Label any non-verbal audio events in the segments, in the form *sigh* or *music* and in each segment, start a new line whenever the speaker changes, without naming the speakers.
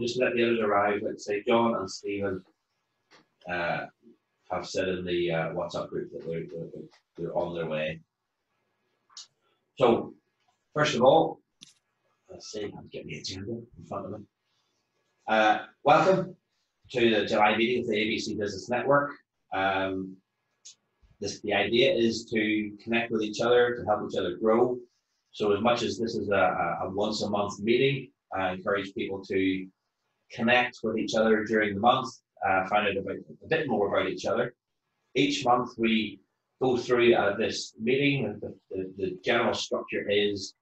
just let the others arrive. Let's say John and Stephen uh, have said in the uh, WhatsApp group that they're, they're, they're on their way. So, first of all, let's see, I'm getting the agenda in front of me. Uh, welcome to the July meeting of the ABC Business Network. Um, this, the idea is to connect with each other, to help each other grow. So as much as this is a, a once a month meeting, I encourage people to connect with each other during the month, uh, find out about, a bit more about each other. Each month we go through uh, this meeting. The, the, the, general structure is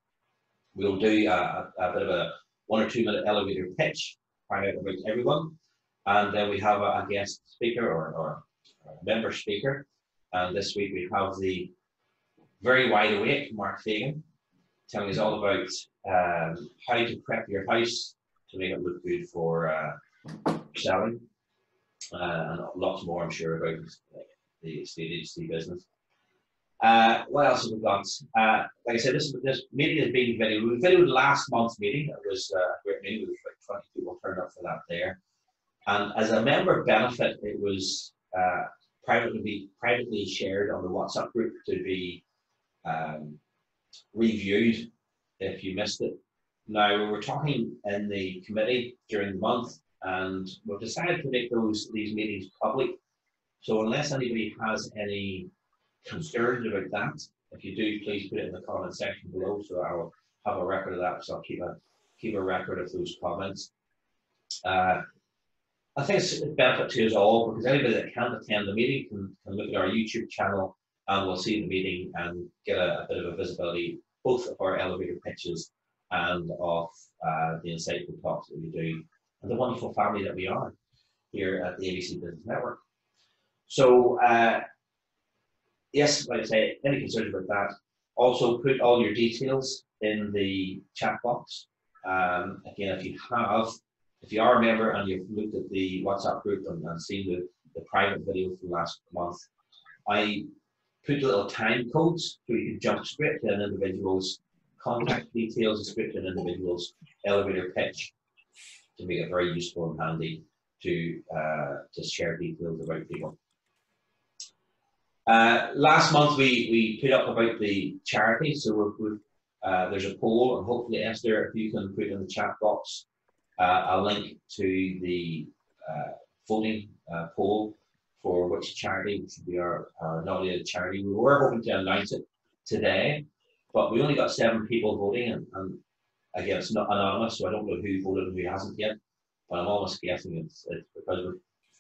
we'll do a, a, bit of a one or two minute elevator pitch, find out about everyone, and then we have a, a guest speaker or, or, a member speaker. And this week we have the very wide awake Mark Fagan telling us all about um, how to prep your house to make it look good for uh, selling, uh, and lots more, I'm sure, about the estate agency business. Uh, what else have we got? Uh, like I said, this, this meeting has been videoed. We videoed last month's meeting. It was uh, a great meeting. There was like 20 people turned up for that there. And as a member benefit, it was uh, privately privately shared on the WhatsApp group to be um, reviewed if you missed it. Now we were talking in the committee during the month, and we've decided to make those these meetings public. So unless anybody has any concerns about that, if you do, please put it in the comment section below, so I'll have a record of that. So I'll keep a keep a record of those comments. Uh, I think it's a benefit to us all because anybody that can't attend the meeting can, can look at our YouTube channel and we'll see the meeting and get a, a bit of a visibility both of our elevator pitches and of uh, the insightful talks that we do and the wonderful family that we are here at the ABC Business Network. So, uh, yes, like I say, any concerns about that, also put all your details in the chat box. Um, again, if you have if you are a member and you've looked at the WhatsApp group and, and seen the, the private video from last month, I put little time codes so you can jump straight to an individual's contact details to individual's elevator pitch to make it very useful and handy to uh, to share details about people. Uh, last month we we put up about the charity, so we've, we've uh, there's a poll, and hopefully Esther, if you can put in the chat box uh, a link to the uh, voting uh, poll for which charity should be our, our nominated charity. We were hoping to announce it today, but we only got seven people voting, and, and again, it's not anonymous, so I don't know who voted and who hasn't yet. But I'm almost guessing it's, it's because we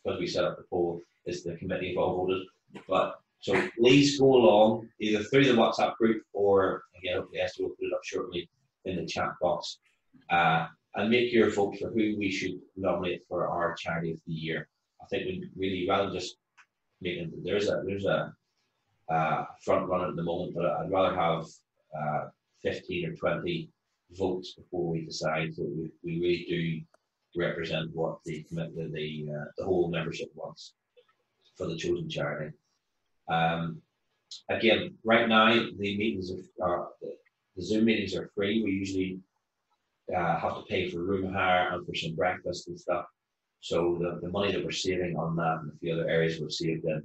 because we set up the poll, it's the committee of all voted. But so please go along either through the WhatsApp group or again, hopefully Esther will put it up shortly in the chat box. Uh, and make your vote for who we should nominate for our charity of the year. I think we really rather than just making there's a there's a uh, front runner at the moment, but I'd rather have uh, 15 or 20 votes before we decide that we, we really do represent what the the the, uh, the whole membership wants for the chosen charity. Um, again, right now the meetings are, the Zoom meetings are free. We usually uh, have to pay for room hire and for some breakfast and stuff. So the, the money that we're saving on that and a few other areas we've saved in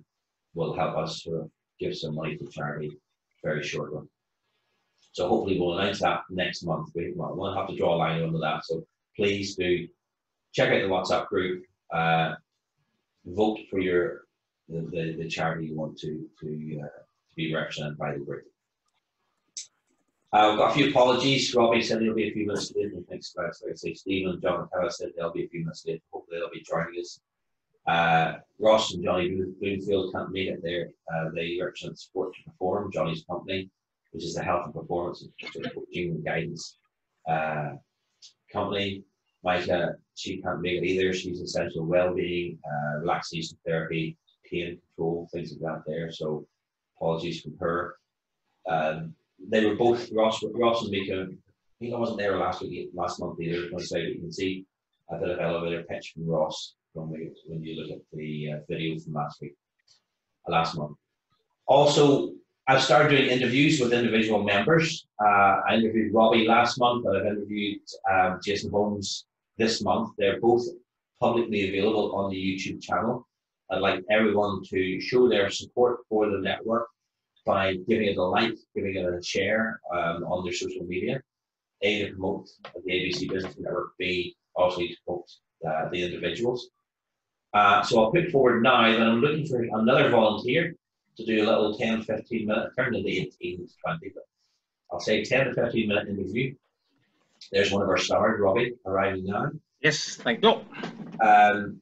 will help us sort of give some money to charity very shortly. So hopefully we'll announce that next month. We, won't have to draw a line under that. So please do check out the WhatsApp group, uh, vote for your the, the, the, charity you want to to, uh, to be represented by the group. We've got a few apologies. Robbie said he'll be a few minutes late. And thanks. Like I say, Stephen and John Keller said they'll be a few minutes late. Hopefully, they'll be joining us. Uh, Ross and Johnny Bloomfield can't make it there. Uh, they represent Sport to Perform, Johnny's company, which is the health and performance and coaching guidance uh, company. Micah, she can't make it either. She's essential well-being, uh, relaxation therapy, pain control, things like that there. So apologies from her. Um, they were both Ross, Ross and Mika. I think I wasn't there last week, last month either. Say you can see a bit of elevator pitch from Ross when when you look at the uh, video from last week, last month. Also, I've started doing interviews with individual members. Uh, I interviewed Robbie last month, and I've interviewed um, Jason Holmes this month. They're both publicly available on the YouTube channel. I'd like everyone to show their support for the network by giving it a like, giving it a share um, on their social media. A, to promote the ABC Business Network, B, obviously to promote uh, the individuals. Uh, so I'll put forward now that I'm looking for another volunteer to do a little 10, 15 minute, turn into 18 to 20, but I'll say 10 to 15 minute interview. There's one of our stars, Robbie, arriving now.
Yes, thank you.
Um,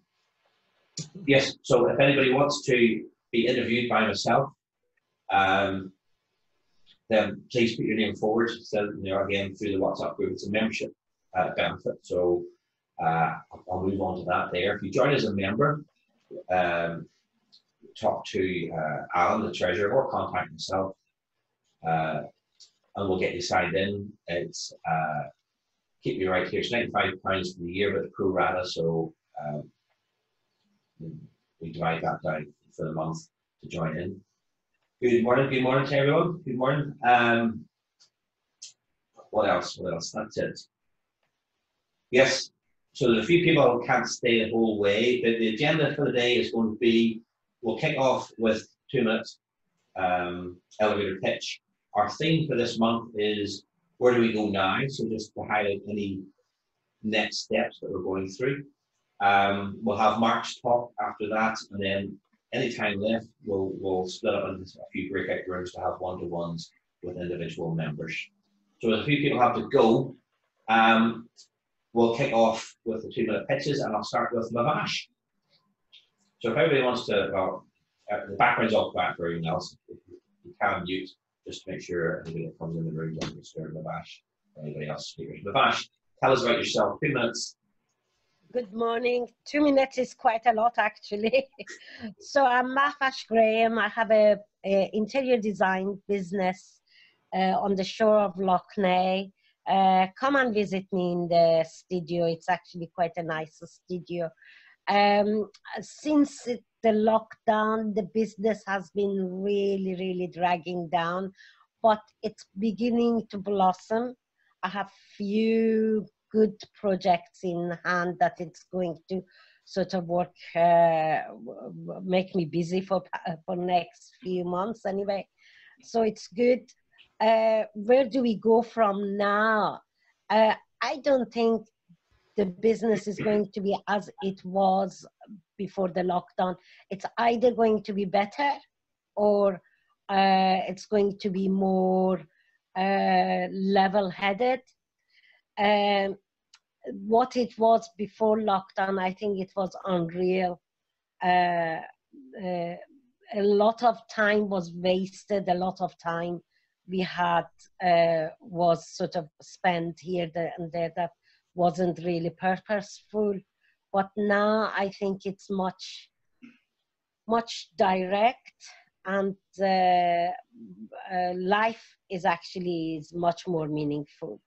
yes, so if anybody wants to be interviewed by myself, um, then please put your name forward. So, you know, again, through the WhatsApp group, it's a membership uh, benefit. So uh, I'll move on to that there. If you join as a member, um, talk to uh, Alan, the treasurer, or contact myself, uh, and we'll get you signed in. It's uh, keep me right here. It's ninety-five pounds for the year, but pro rata, so um, we divide that down for the month to join in. Good morning, good morning to everyone. Good morning. Um, what else? What else? That's it. Yes. So a few people who can't stay the whole way, but the agenda for the day is going to be we'll kick off with two minutes um, elevator pitch. Our theme for this month is where do we go now? So just to highlight any next steps that we're going through. Um, we'll have Mark's talk after that, and then any time left, we'll we'll split up into a few breakout rooms to have one-to-ones with individual members. So a few people have to go. Um, we'll kick off with the two-minute pitches, and I'll start with Mahvash. So if anybody wants to, well, uh, the background's off back for everyone else. You can mute just to make sure anybody that comes in the room doesn't disturb Mahvash or anybody else speakers. Mahvash, tell us about yourself. Two minutes.
Good morning. Two minutes is quite a lot, actually. *laughs* so I'm Mahvash Graham. I have a, a interior design business uh, on the shore of Lough Neagh. Uh, come and visit me in the studio. It's actually quite a nice studio. Um, since the lockdown, the business has been really, really dragging down, but it's beginning to blossom. I have few good projects in hand that it's going to sort of work, uh, make me busy for for next few months anyway. So it's good. Uh, where do we go from now? Uh, I don't think the business is going to be as it was before the lockdown. It's either going to be better or uh, it's going to be more uh, level headed. Um, what it was before lockdown, I think it was unreal. Uh, uh a lot of time was wasted, a lot of time we had uh, was sort of spent here there, and there that wasn't really purposeful. But now I think it's much, much direct and uh, uh, life is actually is much more meaningful.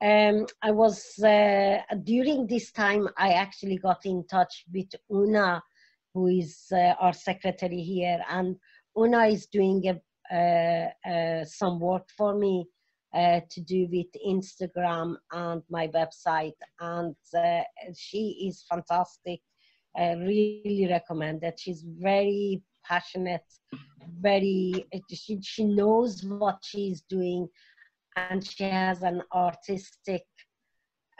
Um, I was uh, during this time I actually got in touch with Una, who is uh, our secretary here, and Una is doing a, uh, uh, some work for me uh, to do with Instagram and my website. And uh, she is fantastic. Uh, really recommend it. She's very passionate, very, she, she knows what she's doing and she has an artistic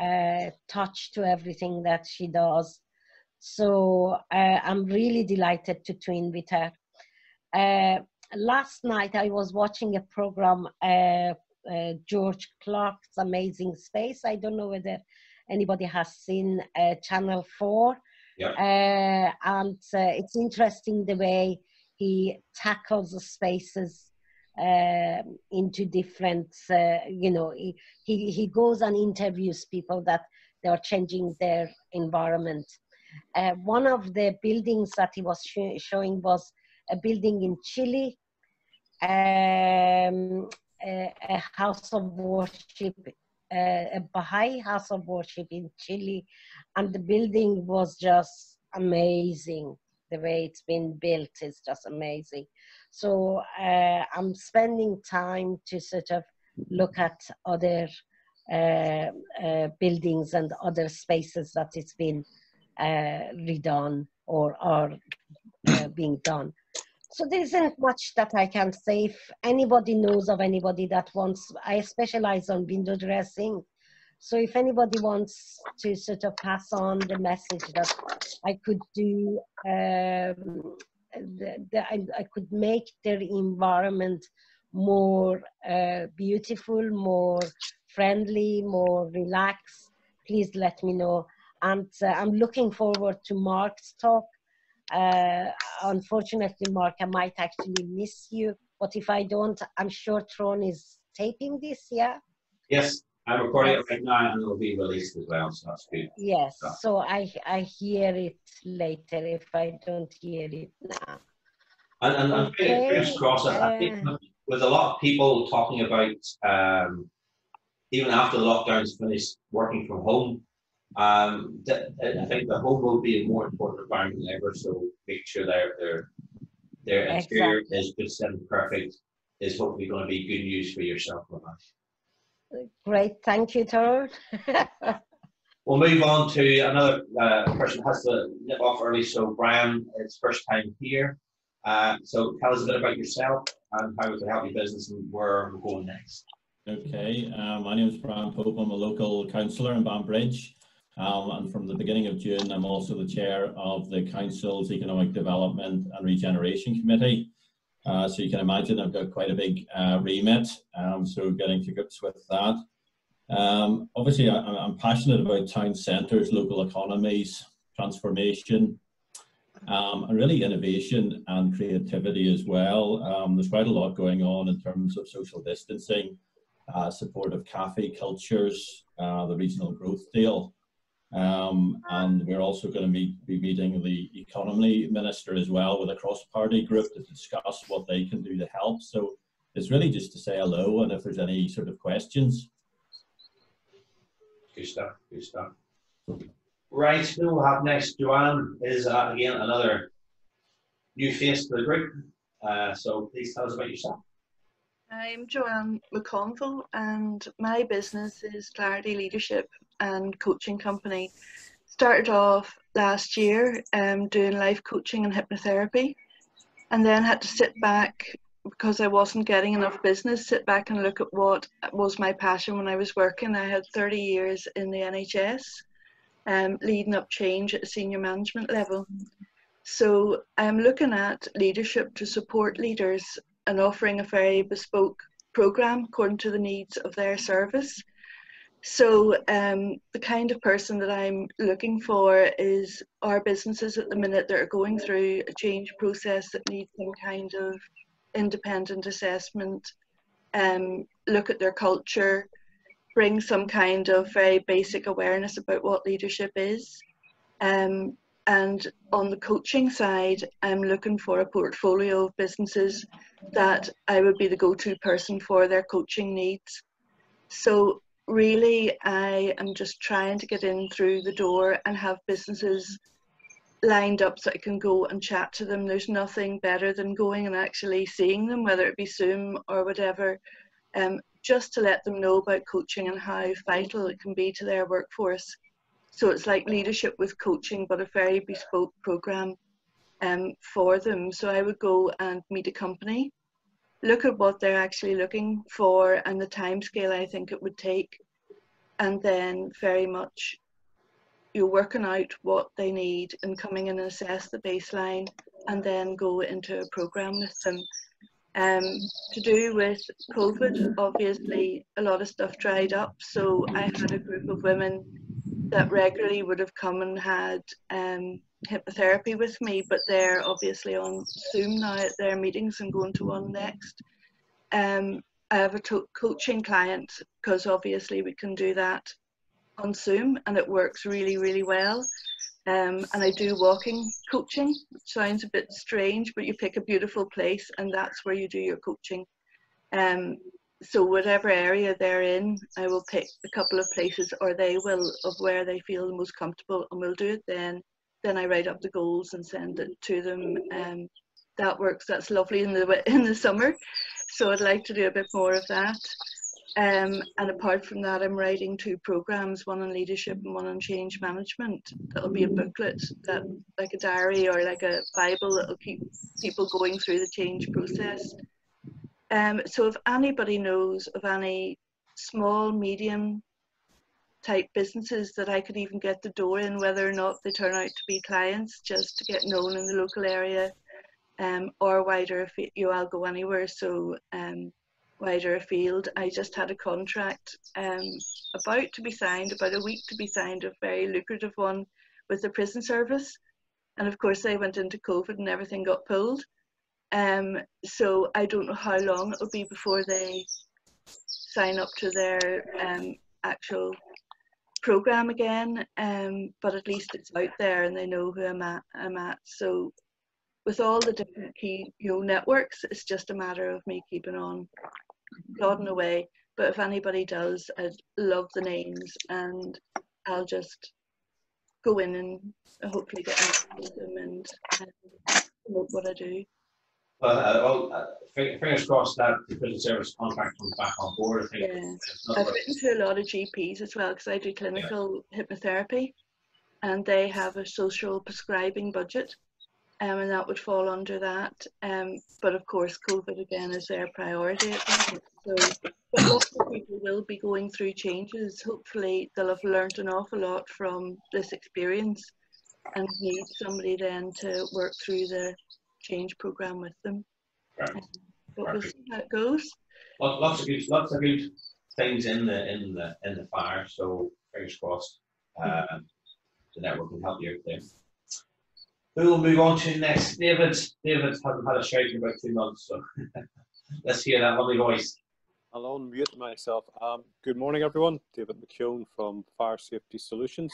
uh, touch to everything that she does. So uh, I'm really delighted to twin with her. Uh, last night I was watching a program uh, uh, George Clarke's Amazing Space. I don't know whether anybody has seen uh, Channel 4.
Yeah.
Uh, and uh, it's interesting the way he tackles the spaces uh, into different, uh, you know, he, he, he goes and interviews people that they are changing their environment. one of the buildings that he was sh- showing was a building in Chile um, a, house of worship, a Baha'i house of worship in Chile, and the building was just amazing. The way it's been built is just amazing. So uh, I'm spending time to sort of look at other uh, uh, buildings and other spaces that it's been uh, redone or are uh, being done. So there isn't much that I can say. If anybody knows of anybody that wants, I specialize on window dressing. So if anybody wants to sort of pass on the message that I could do, um, I, I, could make their environment more uh, beautiful, more friendly, more relaxed, please let me know. And uh, I'm looking forward to Mark's talk. Uh, unfortunately, Mark, I might actually miss you, but if I don't, I'm sure Turan is taping this, yeah?
Yes, I'm recording it right now and it'll be released as well, so that's good.
Yes, so, so I, I hear it later if I don't hear it now.
And, and, and okay. fingers crossed, I think with a lot of people talking about, um, even after the lockdown's finished, working from home, um, I think the home will be a more important environment than ever. So make sure their their their exterior exactly. is just and perfect is hopefully going to be good news for yourself, Ramesh.
Great, thank you, Tor. *laughs*
we'll move on to another uh, person has to nip off early. So Brian, it's first time here. Uh, so tell us a bit about yourself and how we can help your business and where we're going next.
Okay, uh, my name is Brian Pope. I'm a local councillor in Banbridge. Um, and from the beginning of June, I'm also the chair of the Council's Economic Development and Regeneration Committee. Uh, so you can imagine I've got quite a big uh, remit, um, so getting to grips with that. Um, obviously, I, am passionate about town centres, local economies, transformation, um, and really innovation and creativity as well. Um, there's quite a lot going on in terms of social distancing, uh, support of cafe cultures, uh, the regional growth deal. Um, and we're also going to meet, be meeting the economy minister as well with a cross-party group to discuss what they can do to help. So it's really just to say hello and if there's any sort of questions.
Good stuff, good stuff. Right, who we'll have next? Joanne is uh, again another new face to the group. Uh, so please tell us about yourself.
I'm Joanne McConville and my business is Clarity Leadership and Coaching Company. Started off last year um, doing life coaching and hypnotherapy and then had to sit back because I wasn't getting enough business, sit back and look at what was my passion when I was working. I had 30 years in the NHS um, leading up change at senior management level. So I'm looking at leadership to support leaders and offering a very bespoke program according to the needs of their service. So um, the kind of person that I'm looking for is our businesses at the minute that are going through a change process that needs some kind of independent assessment, um, look at their culture, bring some kind of very basic awareness about what leadership is. Um, and on the coaching side, I'm looking for a portfolio of businesses that I would be the go to person for their coaching needs. So, really, I am just trying to get in through the door and have businesses lined up so I can go and chat to them. There's nothing better than going and actually seeing them, whether it be Zoom or whatever, um, just to let them know about coaching and how vital it can be to their workforce. So it's like leadership with coaching, but a very bespoke program um, for them. So I would go and meet a company, look at what they're actually looking for and the time scale I think it would take, and then very much you're working out what they need and coming in and assess the baseline and then go into a program with them um, to do with COVID, obviously a lot of stuff dried up. So I had a group of women that regularly would have come and had um, hypnotherapy with me, but they're obviously on Zoom now at their meetings and going to one next. Um, I have a coaching client because obviously we can do that on Zoom and it works really, really well. Um, and I do walking coaching, which sounds a bit strange, but you pick a beautiful place and that's where you do your coaching. Um, so whatever area they're in, I will pick a couple of places or they will of where they feel the most comfortable and we'll do it then. Then I write up the goals and send it to them um, that works. That's lovely in the *laughs* in the summer. So I'd like to do a bit more of that. Um, and apart from that, I'm writing two programs, one on leadership and one on change management. That'll be a booklet that, like a diary or like a Bible, that'll keep people going through the change process. Um, so if anybody knows of any small, medium type businesses that I could even get the door in, whether or not they turn out to be clients, just to get known in the local area, um, or wider if you, I'll go anywhere. So um, wider afield. I just had a contract um, about to be signed, about a week to be signed, a very lucrative one with the prison service. And of course, they went into COVID and everything got pulled. Um, so I don't know how long it will be before they sign up to their um, actual program again. Um, but at least it's out there and they know who I'm at. I'm at. So with all the different know, networks, it's just a matter of me keeping on plodding away. But if anybody does, I'd love the names and I'll just go in and hopefully get them and, and promote what I do.
Well, uh, well uh, fingers crossed that the prison service contract comes back on board. I think
yeah. I've written to a lot of GPs as well because I do clinical yeah. hypnotherapy and they have a social prescribing budget um, and that would fall under that. Um, but of course, COVID again is their priority at the moment. So, but lots of people will be going through changes. Hopefully, they'll have learned an awful lot from this experience and need somebody then to work through the change program with them.
Right.
But we'll see how it goes.
Lots of good, lots of good things in the in the in the fire. So fingers crossed, um, the network can help you out there. Who will move on to next? David. David hasn't had a shout in about two months, so *laughs* let's hear that lovely voice.
I'll unmute myself. Um, good morning, everyone. David McGeown from Fire Safety Solutions.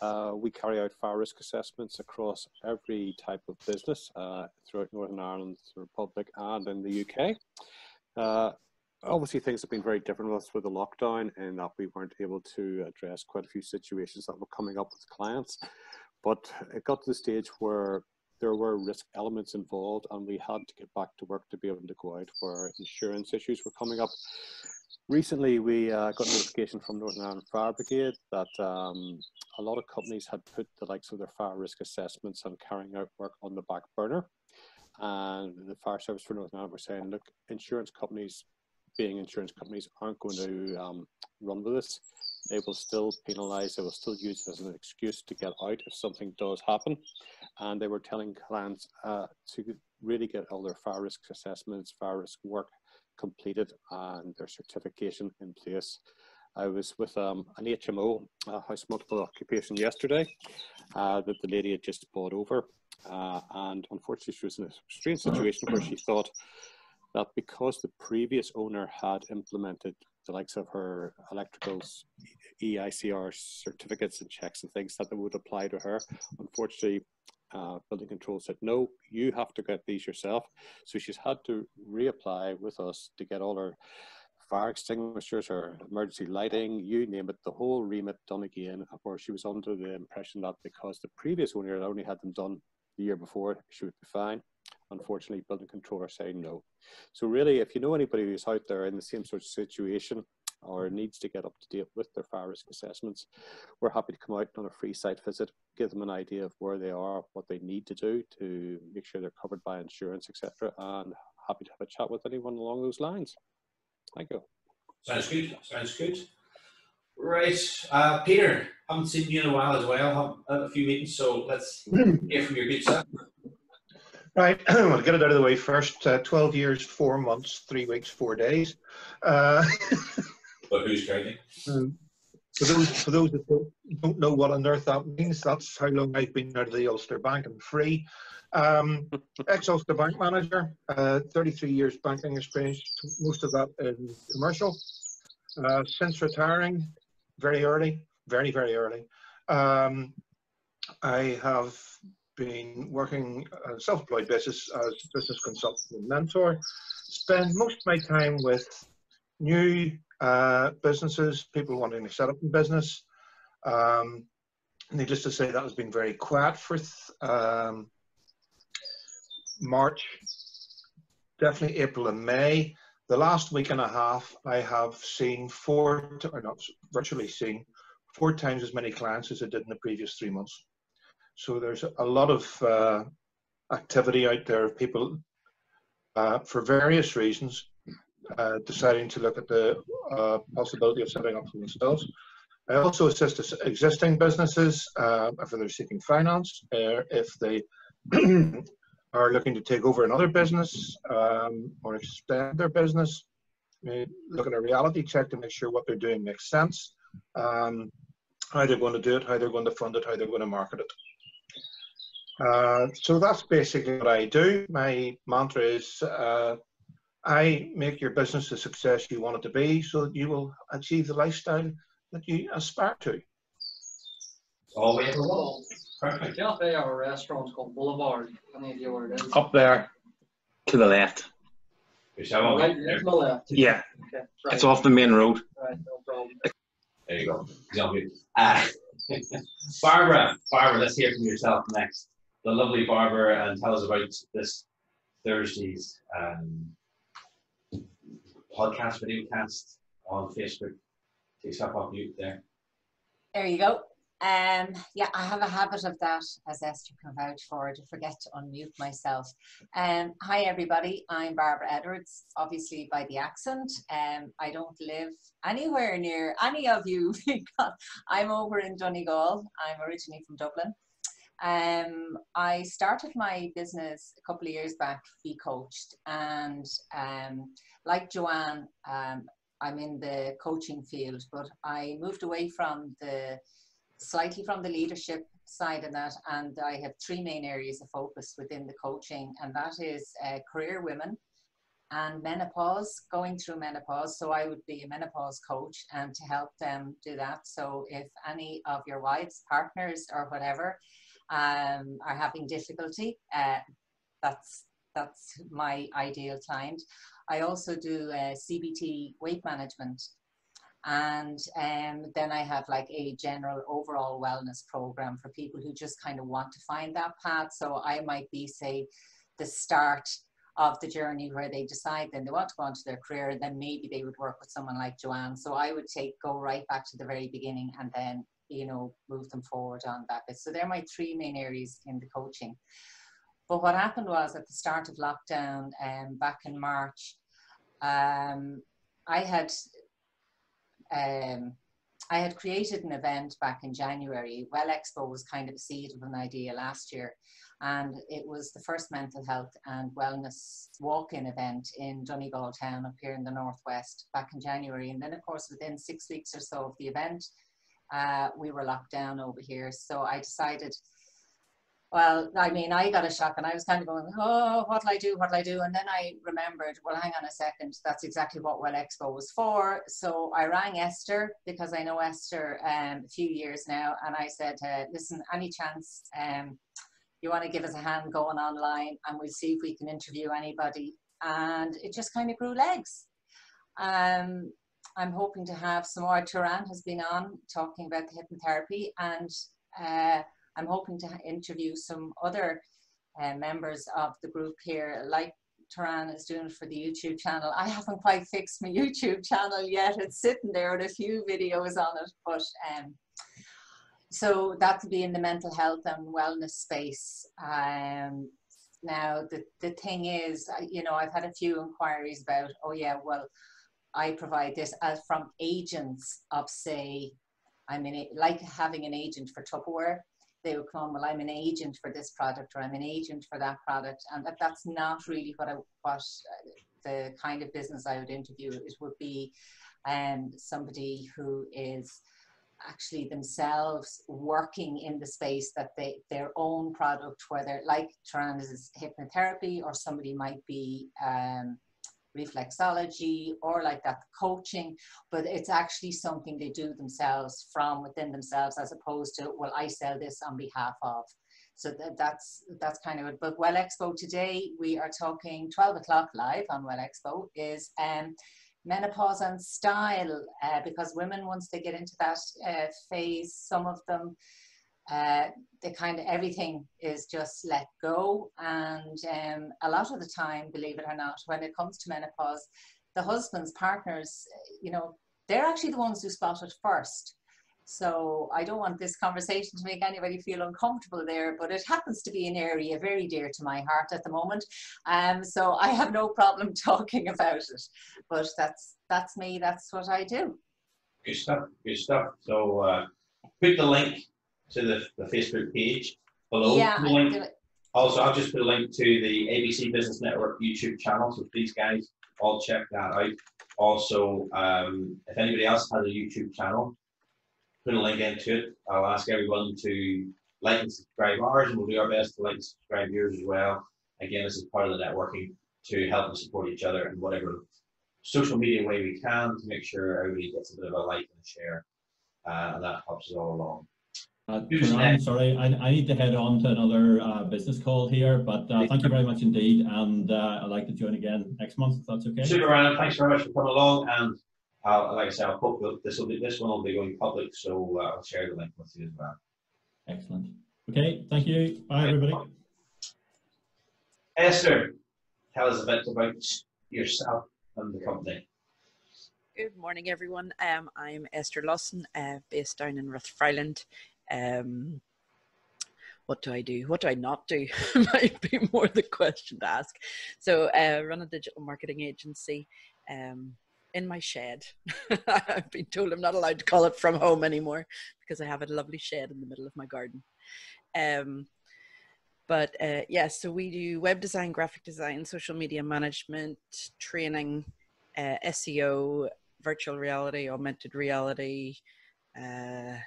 Uh, we carry out fire risk assessments across every type of business uh, throughout Northern Ireland, the Republic, and in the UK. Uh, obviously, things have been very different with us with the lockdown, in that we weren't able to address quite a few situations that were coming up with clients. But it got to the stage where there were risk elements involved and we had to get back to work to be able to go out where insurance issues were coming up. Recently, we uh, got notification from Northern Ireland Fire Brigade that um, a lot of companies had put the likes of their fire risk assessments and carrying out work on the back burner. And the fire service for Northern Ireland were saying, look, insurance companies, being insurance companies, aren't going to um, run with this they will still penalise, they will still use it as an excuse to get out if something does happen. And they were telling clients uh, to really get all their fire risk assessments, fire risk work completed and their certification in place. I was with um, an HMO, a house multiple occupation, yesterday uh, that the lady had just bought over. Uh, and unfortunately, she was in a strange situation where she thought that because the previous owner had implemented the likes of her electricals EICR certificates and checks and things that would apply to her. Unfortunately, uh, building control said, no, you have to get these yourself. So she's had to reapply with us to get all her fire extinguishers or emergency lighting, you name it, the whole remit done again. Where she was under the impression that because the previous owner had only had them done the year before, she would be fine. Unfortunately, building controller saying no. So really, if you know anybody who's out there in the same sort of situation, or needs to get up to date with their fire risk assessments, we're happy to come out on a free site visit, give them an idea of where they are, what they need to do to make sure they're covered by insurance, etc. And happy to have a chat with anyone along those lines. Thank you.
Sounds good. Sounds good. Right, uh, Peter, haven't seen you in a while as well. Have a few meetings, so let's *clears throat* hear from your good self.
Right, *clears throat* well, get it out of the way first. Uh, 12 years, four months, three weeks, four days. Uh, *laughs*
But who's counting?
Um, for those, for those that don't, don't know what on earth that means, that's how long I've been out of the Ulster Bank and free. Um, *laughs* Ex-Ulster Bank manager, uh, 33 years banking experience, most of that in commercial. Uh, since retiring, very early, very, very early, um, I have been working on a self-employed basis as business consultant and mentor. Spend most of my time with new uh, businesses, people wanting to set up a business. Um, needless to say, that has been very quiet for um, March, definitely April and May. The last week and a half, I have seen four, or not virtually seen, four times as many clients as I did in the previous three months. So there's a lot of uh, activity out there of people uh, for various reasons uh, deciding to look at the uh, possibility of setting up for themselves. I also assist existing businesses uh, if they're seeking finance, or if they *clears throat* are looking to take over another business um, or extend their business. I Look at a reality check to make sure what they're doing makes sense, um, how they're going to do it, how they're going to fund it, how they're going to market it. Uh, so that's basically what I do. My mantra is uh, I make your business the success you want it to be so that you will achieve the lifestyle that you aspire to.
All way for one.
Perfect. Cafe or restaurant called Boulevard. Any idea where it is?
Up there to the left.
Right, to the left.
Yeah,
Okay, right,
it's off the main road.
right, no problem.
There you go. He's. *laughs* Uh, Barbara, Barbara, let's hear from yourself next. The lovely Barbara, and tell us about this Thursday's um, podcast, video cast on Facebook. Take yourself off mute there.
There you go. Um, yeah, I have a habit of that, as Esther can vouch for, to forget to unmute myself. Um, hi, everybody. I'm Barbara Edwards, obviously by the accent. Um, I don't live anywhere near any of you *laughs* because I'm over in Donegal. I'm originally from Dublin. Um, I started my business a couple of years back, Be Coached, and um, like Joanne, um, I'm in the coaching field, but I moved away from the slightly from the leadership side of that, and I have three main areas of focus within the coaching, and that is uh, career women and menopause, going through menopause. So I would be a menopause coach and to help them do that. So if any of your wives, partners, or whatever um, are having difficulty, uh, that's that's my ideal client. I also do uh, CBT weight management and um, then I have like a general overall wellness program for people who just kind of want to find that path. So I might be, say, the start of the journey where they decide then they want to go into their career, then maybe they would work with someone like Joanne. So I would take go right back to the very beginning and then you know move them forward on that bit. So they're my three main areas in the coaching. But what happened was at the start of lockdown, um, back in March, um, I had um, I had created an event back in January. WellExpo was kind of a seed of an idea last year, and it was the first mental health and wellness walk-in event in Donegal town up here in the northwest back in January. And then, of course, within six weeks or so of the event, uh, we were locked down over here. So I decided well, I mean, I got a shock and I was kind of going, oh, what'll I do? What'll I do? And then I remembered, well, hang on a second, that's exactly what WellExpo was for. So I rang Esther because I know Esther um, a few years now. And I said, uh, listen, any chance um, you want to give us a hand going online and we'll see if we can interview anybody. And it just kind of grew legs. Um, I'm hoping to have some more. Turan has been on talking about the hypnotherapy and uh, I'm hoping to interview some other uh, members of the group here, like Turan is doing for the YouTube channel. I haven't quite fixed my YouTube channel yet. It's sitting there with a few videos on it, but um, so that could be in the mental health and wellness space. Um, now, the, the thing is, you know, I've had a few inquiries about, oh yeah, well, I provide this as from agents of say, I mean, like having an agent for Tupperware they would come, well, I'm an agent for this product or I'm an agent for that product. And that, that's not really what I, what the kind of business I would interview. It would be um, somebody who is actually themselves working in the space that they, their own product, whether like trans is hypnotherapy or somebody might be, um, reflexology or like that coaching but it's actually something they do themselves from within themselves as opposed to well i sell this on behalf of. So that, that's that's kind of it. But well expo today we are talking 12 o'clock live on well expo is um menopause and style uh, because women once they get into that uh, phase some of them uh, the kind of everything is just let go. And um, a lot of the time, believe it or not, when it comes to menopause, the husbands, partners, you know, they're actually the ones who spot it first. So I don't want this conversation to make anybody feel uncomfortable there, but it happens to be an area very dear to my heart at the moment. Um, so I have no problem *laughs* talking about it. But that's that's me. That's what I do.
Good stuff. Good stuff. So uh, put the link to the, the Facebook page below.
Yeah,
The
I
link-
do it.
Also, I'll just put a link to the ABC Business Network YouTube channel, so please, guys, all check that out. Also, um, if anybody else has a YouTube channel, put a link into it. I'll ask everyone to like and subscribe ours, and we'll do our best to like and subscribe yours as well. Again, this is part of the networking to help and support each other in whatever social media way we can to make sure everybody gets a bit of a like and a share, uh, and that helps us all along.
Uh, Karan, sorry, I, I need to head on to another uh, business call here, but uh, thank you very much indeed, and uh, I'd like to join again next month if that's okay.
Super, Ryan. Thanks very much for coming along. And uh, like I said, I hope put this will be this one will be going public, so uh, I'll share the link with you as well.
Excellent. Okay, thank you. Bye, everybody.
Esther, tell us a bit about yourself and the company.
Good morning, everyone. Um, I'm Esther Lawson, uh, based down in Rathfriland. Um, what do I do? What do I not do? *laughs* Might be more the question to ask. So, uh, run a digital marketing agency um, in my shed. *laughs* I've been told I'm not allowed to call it from home anymore because I have a lovely shed in the middle of my garden. Um, but uh, yeah, so we do web design, graphic design, social media management, training, uh, SEO, virtual reality, augmented reality. Uh,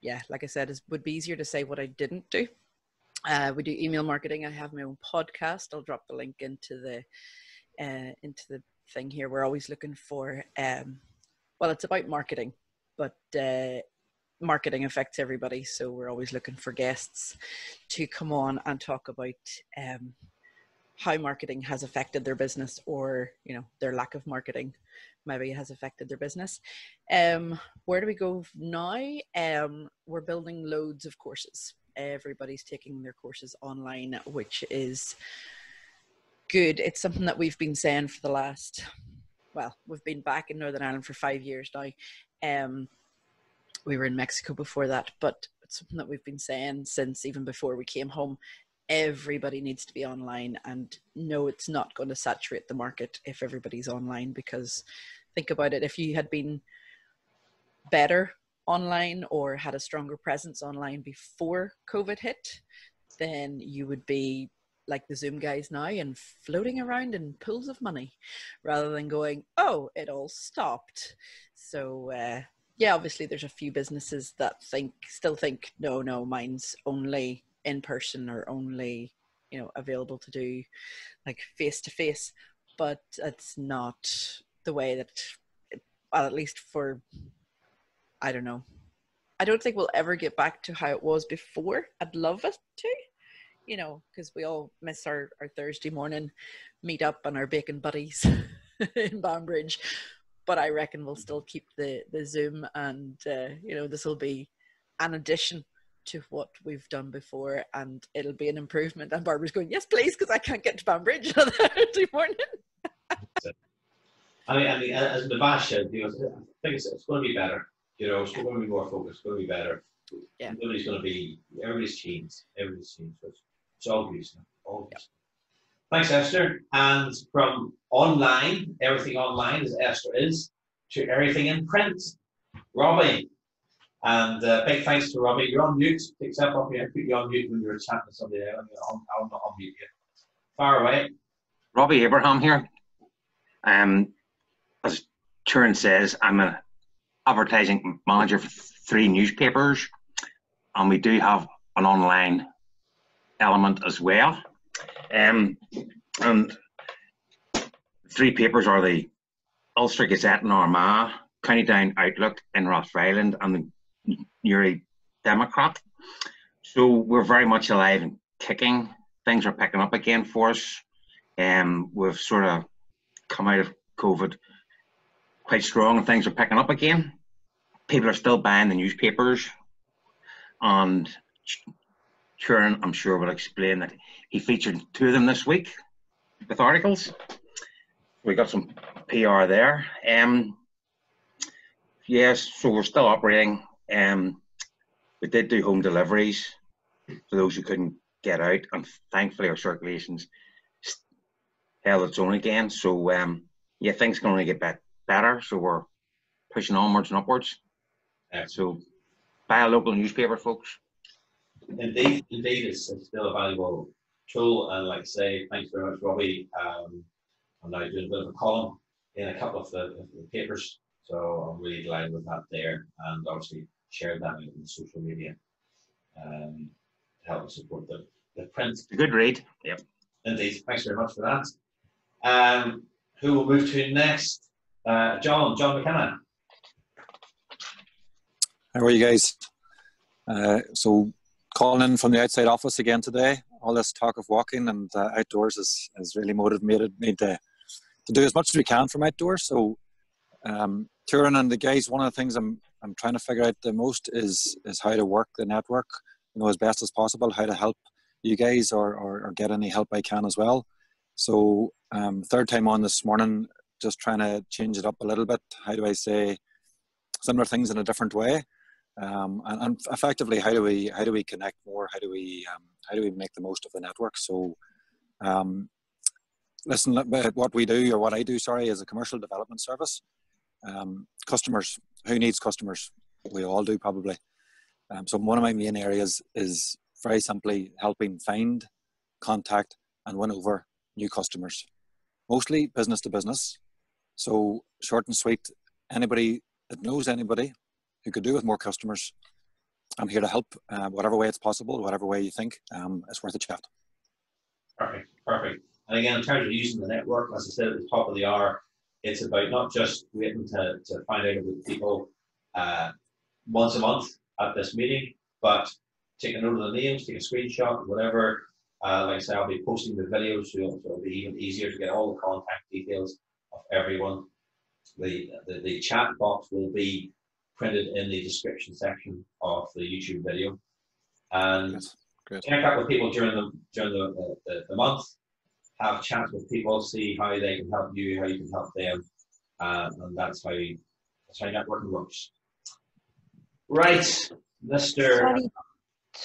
yeah, like I said, it would be easier to say what I didn't do. Uh, we do email marketing. I have my own podcast. I'll drop the link into the uh, into the thing here. We're always looking for. Um, well, it's about marketing, but uh, marketing affects everybody. So we're always looking for guests to come on and talk about um, how marketing has affected their business or you know their lack of marketing maybe has affected their business. Um where do we go now? Um we're building loads of courses. Everybody's taking their courses online which is good. It's something that we've been saying for the last well we've been back in northern ireland for five years now. Um we were in mexico before that but it's something that we've been saying since even before we came home everybody needs to be online and no it's not going to saturate the market if everybody's online because think about it if you had been better online or had a stronger presence online before covid hit then you would be like the zoom guys now and floating around in pools of money rather than going oh it all stopped. So uh, yeah obviously there's a few businesses that think still think no no mine's only in person or only you know available to do like face to face but it's not the way that well at least for i don't know i don't think we'll ever get back to how it was before i'd love it to you know because we all miss our, our thursday morning meet up and our bacon buddies *laughs* in Banbridge. but i reckon we'll still keep the the zoom and uh, you know this will be an addition to what we've done before and it'll be an improvement. And Barbara's going, yes, please, because I can't get to Banbridge *laughs* on Thursday morning.
I mean, I mean, as the Bash said, you know, I think it's, it's going to be better. You know, it's going to be more focused. It's going to be better.
Yeah.
Nobody's going to be. Everybody's changed. Everybody's changed. So it's, it's good stuff. All. Thanks, Esther. And from online, everything online as Esther is, to everything in print, Robbie. And uh, big thanks to Robbie. You're on mute. Take yourself off here. Put you on mute when you're chatting to somebody. I'll not unmute you. Far away.
Robbie Abraham here. Um, as Turan says, I'm an advertising manager for three newspapers, and we do have an online element as well. Um, and three papers are the Ulster Gazette and Armagh, County Down Outlook in Rathfriland, and the Newry Democrat. So we're very much alive and kicking. Things are picking up again for us. Um, we've sort of come out of COVID quite strong and things are picking up again. People are still buying the newspapers. And Kieran, I'm sure, will explain that he featured two of them this week with articles. We got some PR there. Um, yes, so we're still operating. Um, we did do home deliveries for those who couldn't get out, and thankfully our circulations held its own again. So um, yeah, things can only get back better. So we're pushing onwards and upwards. So buy a local newspaper, folks.
Indeed, indeed, it's, it's still a valuable tool. And like I say, thanks very much, Robbie. Um, I'm now doing a bit of a column in a couple of the, of the papers. So I'm really delighted with that there. And obviously shared that in social media um, to help support the, the print.
Good read. Yep.
Indeed. Thanks very much for that. Um, who will move to next? Uh, John, John McKenna.
How are you guys? Uh, so calling in from the outside office again today. All this talk of walking and uh, outdoors has, has really motivated me to, to do as much as we can from outdoors. So um, Turan and the guys, one of the things I'm, I'm trying to figure out the most is, is how to work the network, you know, as best as possible, how to help you guys or, or, or get any help I can as well. So um, third time on this morning, just trying to change it up a little bit. How do I say similar things in a different way? Um, and, and, effectively, how do we how do we connect more? How do we um, how do we make the most of the network? So, um, listen, what we do or what I do, sorry, is a commercial development service. Um, customers, who needs customers? We all do probably. Um, so one of my main areas is very simply helping find, contact, and win over new customers, mostly business to business. So short and sweet. Anybody that knows anybody who could do with more customers. I'm here to help, uh, whatever way it's possible, whatever way you think, um, it's worth a chat.
Perfect, perfect. And again, in terms of using the network, as I said at the top of the hour, it's about not just waiting to, to find out about people uh, once a month at this meeting, but take a note of the names, take a screenshot, whatever. Uh, like I say, I'll be posting the videos, so it'll be even easier to get all the contact details of everyone. The, the, the chat box will be printed in the description section of the YouTube video. And check out with people during the during the, the, the, month, have chats with people, see how they can help you, how you can help them, uh, and that's how that's how networking works. Right, Mr.
Sorry,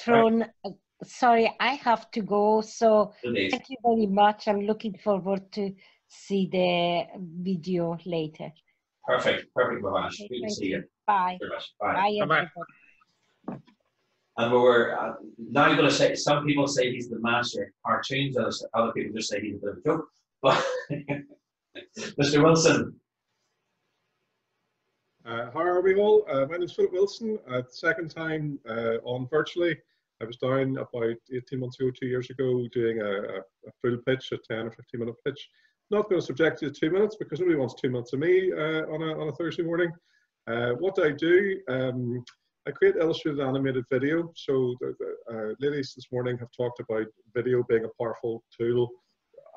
Tron, uh, sorry, I have to go. So
Indeed.
thank you very much. I'm looking forward to see the video later.
Perfect, perfect, Bhavesh.
Okay,
Good to see
you.
you.
Bye.
Bye.
Bye,
Bye-bye.
everybody.
And we were uh, now going to say some people say he's the master of cartoons, others, other people just say he's a bit of a joke. But *laughs* Mr. Wilson,
Uh, how are we all? Uh, my name is Philip Wilson. Uh, second time uh, on virtually. I was down about 18 months ago, two years ago, doing a, a, full pitch, a 10 or 15 minute pitch. Not going to subject you to two minutes because nobody wants two minutes of me uh, on, a, on a Thursday morning. Uh, what I do, um, I create illustrated animated video. So the, the uh, ladies this morning have talked about video being a powerful tool.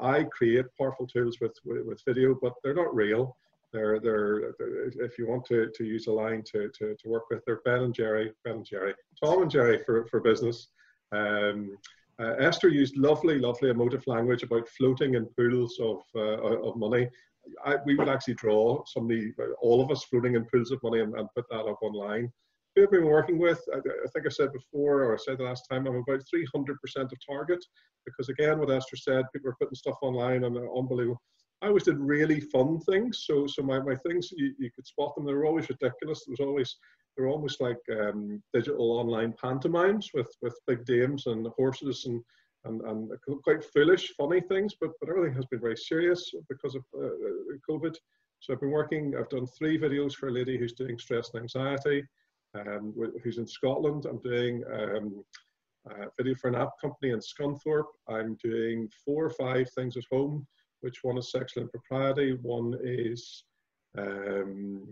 I create powerful tools with, with, with video, but they're not real. They're, they're, they're, if you want to, to use a line to, to, to work with, they're Ben and Jerry, Ben and Jerry, Tom and Jerry for, for business. Um, uh, Esther used lovely, lovely emotive language about floating in pools of, uh, of money. I, we would actually draw somebody, all of us floating in pools of money and, and put that up online. Who I've been working with, I, I, think I said before, or I said the last time, I'm about 300% of target because again, what Esther said, people are putting stuff online and they're unbelievable. I always did really fun things. So, so my, my things, you, you could spot them. They were always ridiculous. There was always, they were almost like um, digital online pantomimes with, with big dames and horses and, and, and quite foolish, funny things. But, but everything has been very serious because of uh, COVID. So I've been working, I've done three videos for a lady who's doing stress and anxiety, um, who's in Scotland. I'm doing um, a video for an app company in Scunthorpe. I'm doing four or five things at home which one is sexual impropriety, one is um,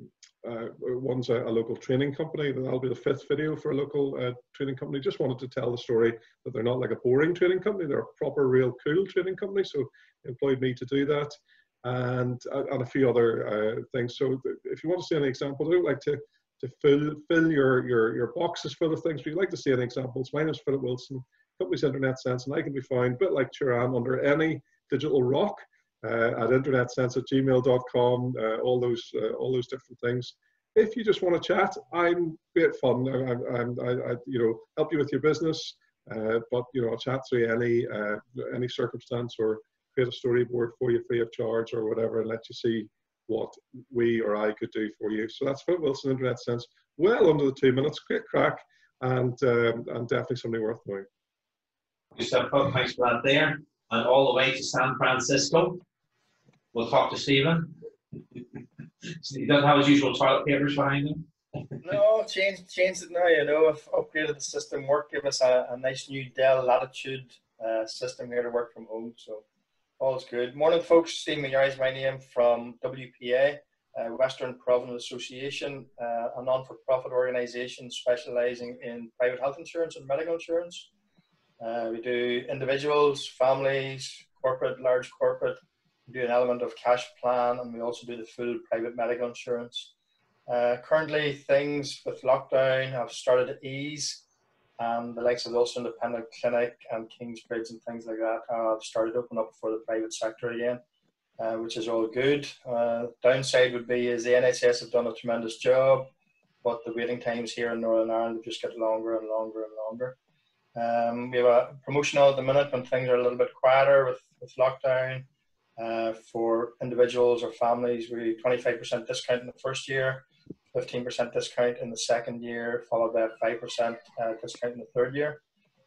uh, one's a, a, local training company. That'll be the fifth video for a local uh, training company. Just wanted to tell the story that they're not like a boring training company. They're a proper, real cool training company. So employed me to do that, and uh, and a few other uh, things. So if you want to see any examples, I don't like to to fill fill your your your boxes full of things. You'd like to see any examples, my name is Philip Wilson, Company's Internet Sense, and I can be found, a bit like Turan, under any digital rock uh, at internetsense at gmail.com, uh, all those uh, all those different things. If you just want to chat, I'm great fun. I, I'm, I, I, you know, help you with your business, uh, but you know, I'll chat through any uh, any circumstance or create a storyboard for you free of charge or whatever, and let you see what we or I could do for you. So that's Philip Wilson Internet Sense. Well under the two minutes, great crack, and um, and definitely something worth knowing.
Just a quick thanks for that there, and all the way to San Francisco. We'll talk to Stephen. *laughs* he doesn't have his usual toilet papers behind him. *laughs*
no, change changed it now. You know, I've upgraded the system. Work give us a, a nice new Dell Latitude uh, system here to work from home. So all's good. Morning, folks. Stephen McGarry is my name from WPA, uh, Western Provident Association, uh, a non-for-profit organisation specialising in private health insurance and medical insurance. Uh, we do individuals, families, corporate, large corporate, we do an element of cash plan and we also do the full private medical insurance. Uh, currently, things with lockdown have started to ease, and the likes of Ulster Independent Clinic and Kingsbridge and things like that have started opening up for the private sector again, uh, which is all good. Uh, downside would be is the NHS have done a tremendous job, but the waiting times here in Northern Ireland just get longer and longer and longer. Um, we have a promotional at the minute when things are a little bit quieter with, with lockdown. Uh, for individuals or families, we 25% discount in the first year, 15% discount in the second year, followed by a 5% uh, discount in the third year.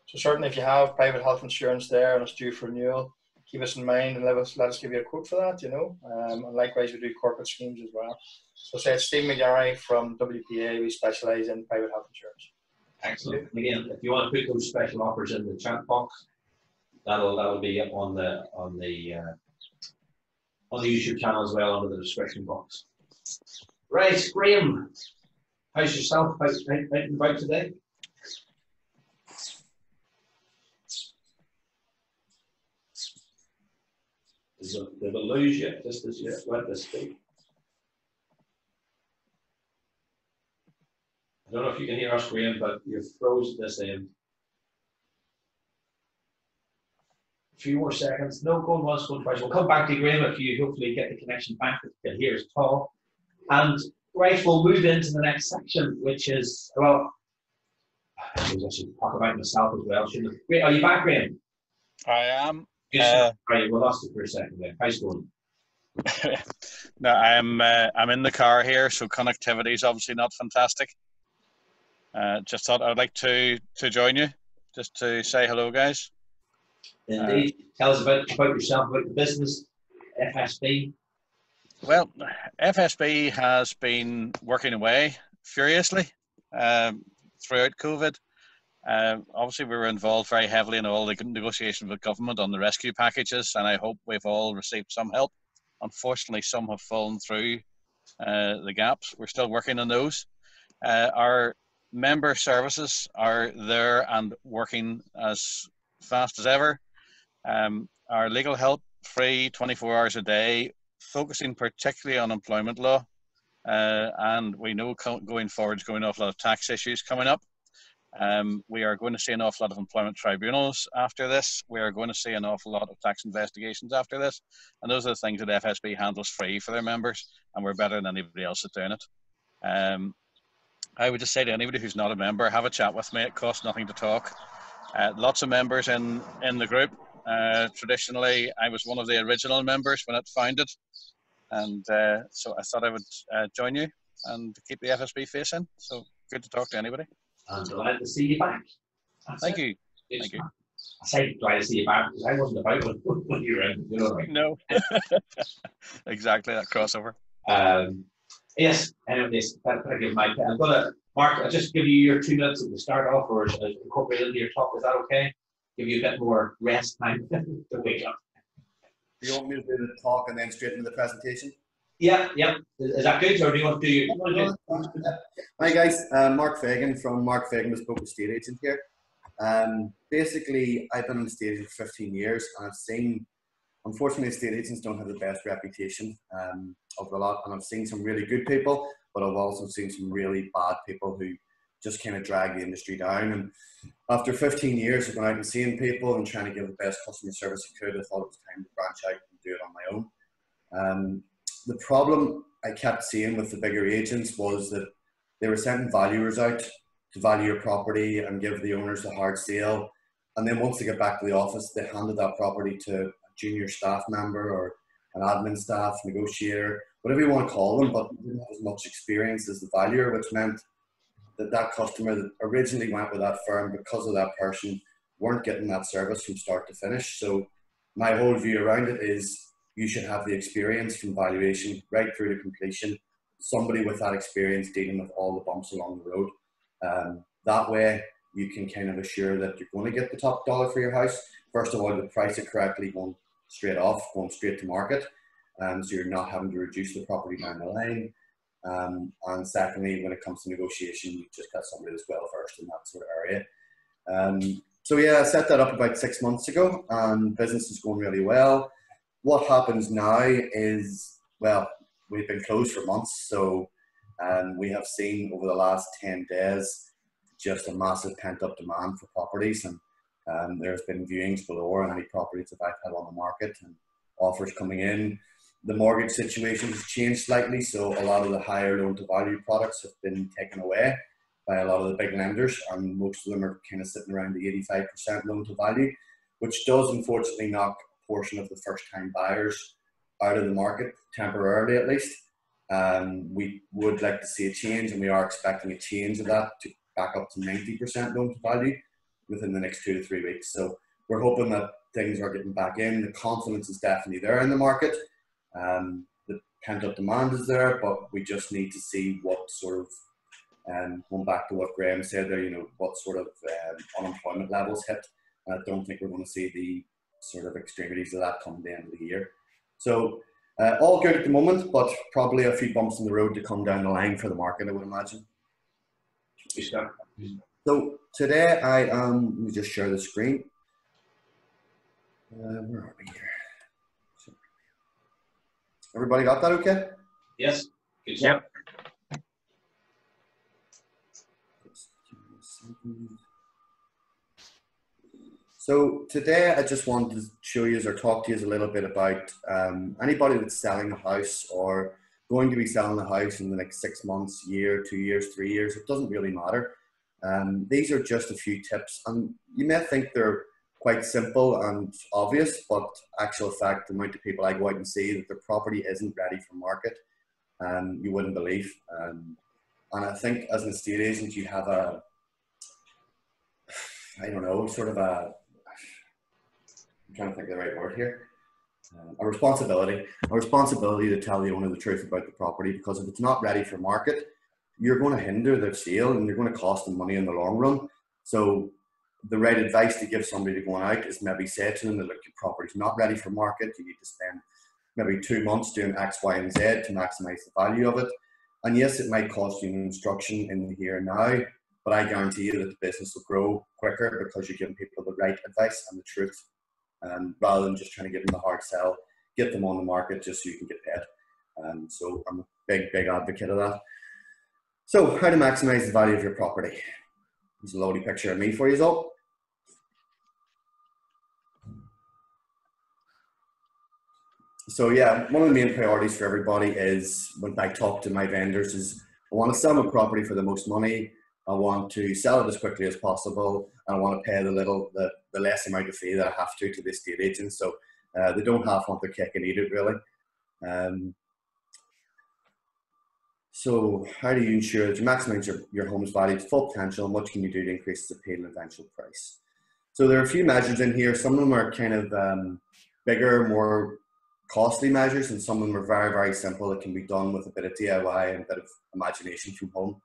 So certainly if you have private health insurance there and it's due for renewal, keep us in mind and let us, let us give you a quote for that, you know. Um, and likewise, we do corporate schemes as well. So say it's Steve McGarry from WPA, we specialise in private health insurance.
Excellent. Again, if you want to put those special offers in the chat box, that'll that'll be on the on the uh, on the YouTube channel as well under the description box. Right, Graeme, how's yourself? How's out and about today? We lose you just as you went to speak? I don't know if you can hear us, Graeme, but you're frozen this end. A few more seconds. No, going once, going twice. We'll come back to Graham if you hopefully get the connection back that you can hear us talk. And right, we'll move into the next section, which is, well, I should talk about myself as well. Shouldn't I? Great. Are you back, Graeme?
I am. Uh,
right, we lost it for a second there. How's it going?
no, I'm uh, I'm in the car here, so connectivity is obviously not fantastic. Uh, just thought I'd like to to join you, just to say hello, guys.
Indeed. Tell us about, about yourself, about the business, FSB.
Well, FSB has been working away furiously um, throughout COVID. Uh, obviously, we were involved very heavily in all the negotiations with government on the rescue packages, and I hope we've all received some help. Unfortunately, some have fallen through uh, the gaps. We're still working on those. Uh, our member services are there and working as fast as ever. Um, our legal help free 24 hours a day, focusing particularly on employment law. Uh, and we know going forward is going an awful lot of tax issues coming up. Um, we are going to see an awful lot of employment tribunals after this. We are going to see an awful lot of tax investigations after this. And those are the things that FSB handles free for their members, and we're better than anybody else at doing it. Um, I would just say to anybody who's not a member, have a chat with me. It costs nothing to talk. Uh, lots of members in, in the group. Uh, traditionally, I was one of the original members when it founded. And uh, so I thought I would uh, join you and keep the FSB face in. So good to talk to anybody.
I'm delighted to see you back.
That's Thank it. you. Thank you.
I say glad to see you back because I wasn't about when, *laughs* when you were in. You know?
No. *laughs* exactly that crossover.
Um, yes, anyway, that, that give my. I'm gonna Mark. I'll just give you your two minutes to start off, or uh, incorporate into your talk. Is that okay? Give you a bit more rest time *laughs* to wake up.
Do you want me to do the talk and then straight into the presentation?
Yeah, yeah. Is that good, or do you want to do? You want to do *laughs*
Hi guys, uh, Mark Fagan from Mark Fagan Bespoke Estate Agent here. Um, basically, I've been in the agent for 15 years, and I've seen, unfortunately, estate agents don't have the best reputation um, of the lot, and I've seen some really good people, but I've also seen some really bad people who just kind of drag the industry down. And after 15 years of going out and seeing people and trying to give the best customer service I could, I thought it was time to branch out and do it on my own. Um, the problem I kept seeing with the bigger agents was that they were sending valuers out to value your property and give the owners a hard sale. And then once they get back to the office, they handed that property to a junior staff member or an admin staff, negotiator, whatever you want to call them, but didn't have as much experience as the valuer, which meant that that customer that originally went with that firm because of that person weren't getting that service from start to finish. So my whole view around it is you should have the experience from valuation right through to completion. Somebody with that experience dealing with all the bumps along the road. Um, that way, you can kind of assure that you're going to get the top dollar for your house. First of all, you price it correctly, going straight off, going straight to market. Um, so you're not having to reduce the property down the line. Um, and secondly, when it comes to negotiation, you just got somebody that's well versed in that sort of area. Um, so yeah, I set that up about six months ago, and business is going really well. What happens now is, well, we've been closed for months, so um, we have seen over the last 10 days just a massive pent up demand for properties, and um, there's been viewings below on any properties that I've had on the market and offers coming in the mortgage situation has changed slightly, so a lot of the higher loan to value products have been taken away by a lot of the big lenders, and most of them are kind of sitting around the 85% loan to value, which does unfortunately knock a portion of the first time buyers out of the market temporarily at least. Um, we would like to see a change, and we are expecting a change of that to back up to 90% loan to value within the next two to three weeks. So we're hoping that things are getting back in. The confidence is definitely there in the market. Um, the pent up demand is there, but we just need to see what sort of, um, going back to what Graeme said there, you know, what sort of um, unemployment levels hit. I don't think we're going to see the sort of extremities of that come the end of the year. So uh, all good at the moment, but probably a few bumps in the road to come down the line for the market, I would imagine. So today I um, let me just share the screen. Uh, where are we here? Everybody got that okay?
Yes. Good yep.
So today I just wanted to show you or talk to you a little bit about um, anybody that's selling a house or going to be selling a house in the next six months, year, two years, three years. It doesn't really matter. Um, these are just a few tips, and you may think they're quite simple and obvious, but actual fact, the amount of people I go out and see that their property isn't ready for market, um, you wouldn't believe. Um, and I think as an estate agent, you have a, I don't know, sort of a, I'm trying to think of the right word here, uh, a responsibility, a responsibility to tell the owner the truth about the property because if it's not ready for market, you're going to hinder their sale and you're going to cost them money in the long run. So the right advice to give somebody going out is maybe say to them that look, your property's not ready for market. You need to spend maybe two months doing X, Y, and Z to maximize the value of it. And yes, it might cost you an instruction in the here and now, but I guarantee you that the business will grow quicker because you're giving people the right advice and the truth, um, rather than just trying to give them the hard sell, get them on the market just so you can get paid. Um, so I'm a big, big advocate of that. So how to maximize the value of your property? A lovely picture of me for you all. So yeah, one of the main priorities for everybody is when I talk to my vendors is I want to sell my property for the most money. I want to sell it as quickly as possible, and I want to pay the little, the, the less amount of fee that I have to to the estate agent. So uh, they don't half want their cake and eat it really. Um, so how do you ensure that you maximize your, your home's value to full potential and what can you do to increase the appeal and eventual price? So there are a few measures in here. Some of them are kind of um, bigger, more costly measures and some of them are very, very simple. It can be done with a bit of DIY and a bit of imagination from home.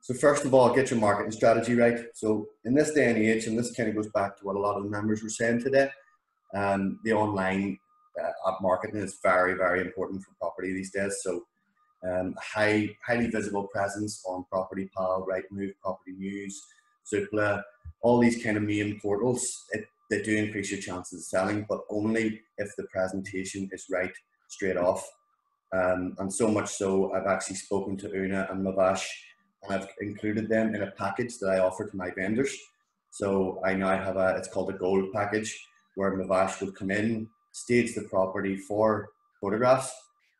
So first of all, get your marketing strategy right. So in this day and age, and this kind of goes back to what a lot of the members were saying today, um, the online uh, marketing is very, very important for property these days. So um, high, highly visible presence on Property Pal, Rightmove, Property News, Zoopla, all these kind of main portals, it, they do increase your chances of selling, but only if the presentation is right straight off. Um, and so much so, I've actually spoken to Una and Mahvash and I've included them in a package that I offer to my vendors. So I now have a, it's called a gold package where Mahvash would come in, stage the property for photographs,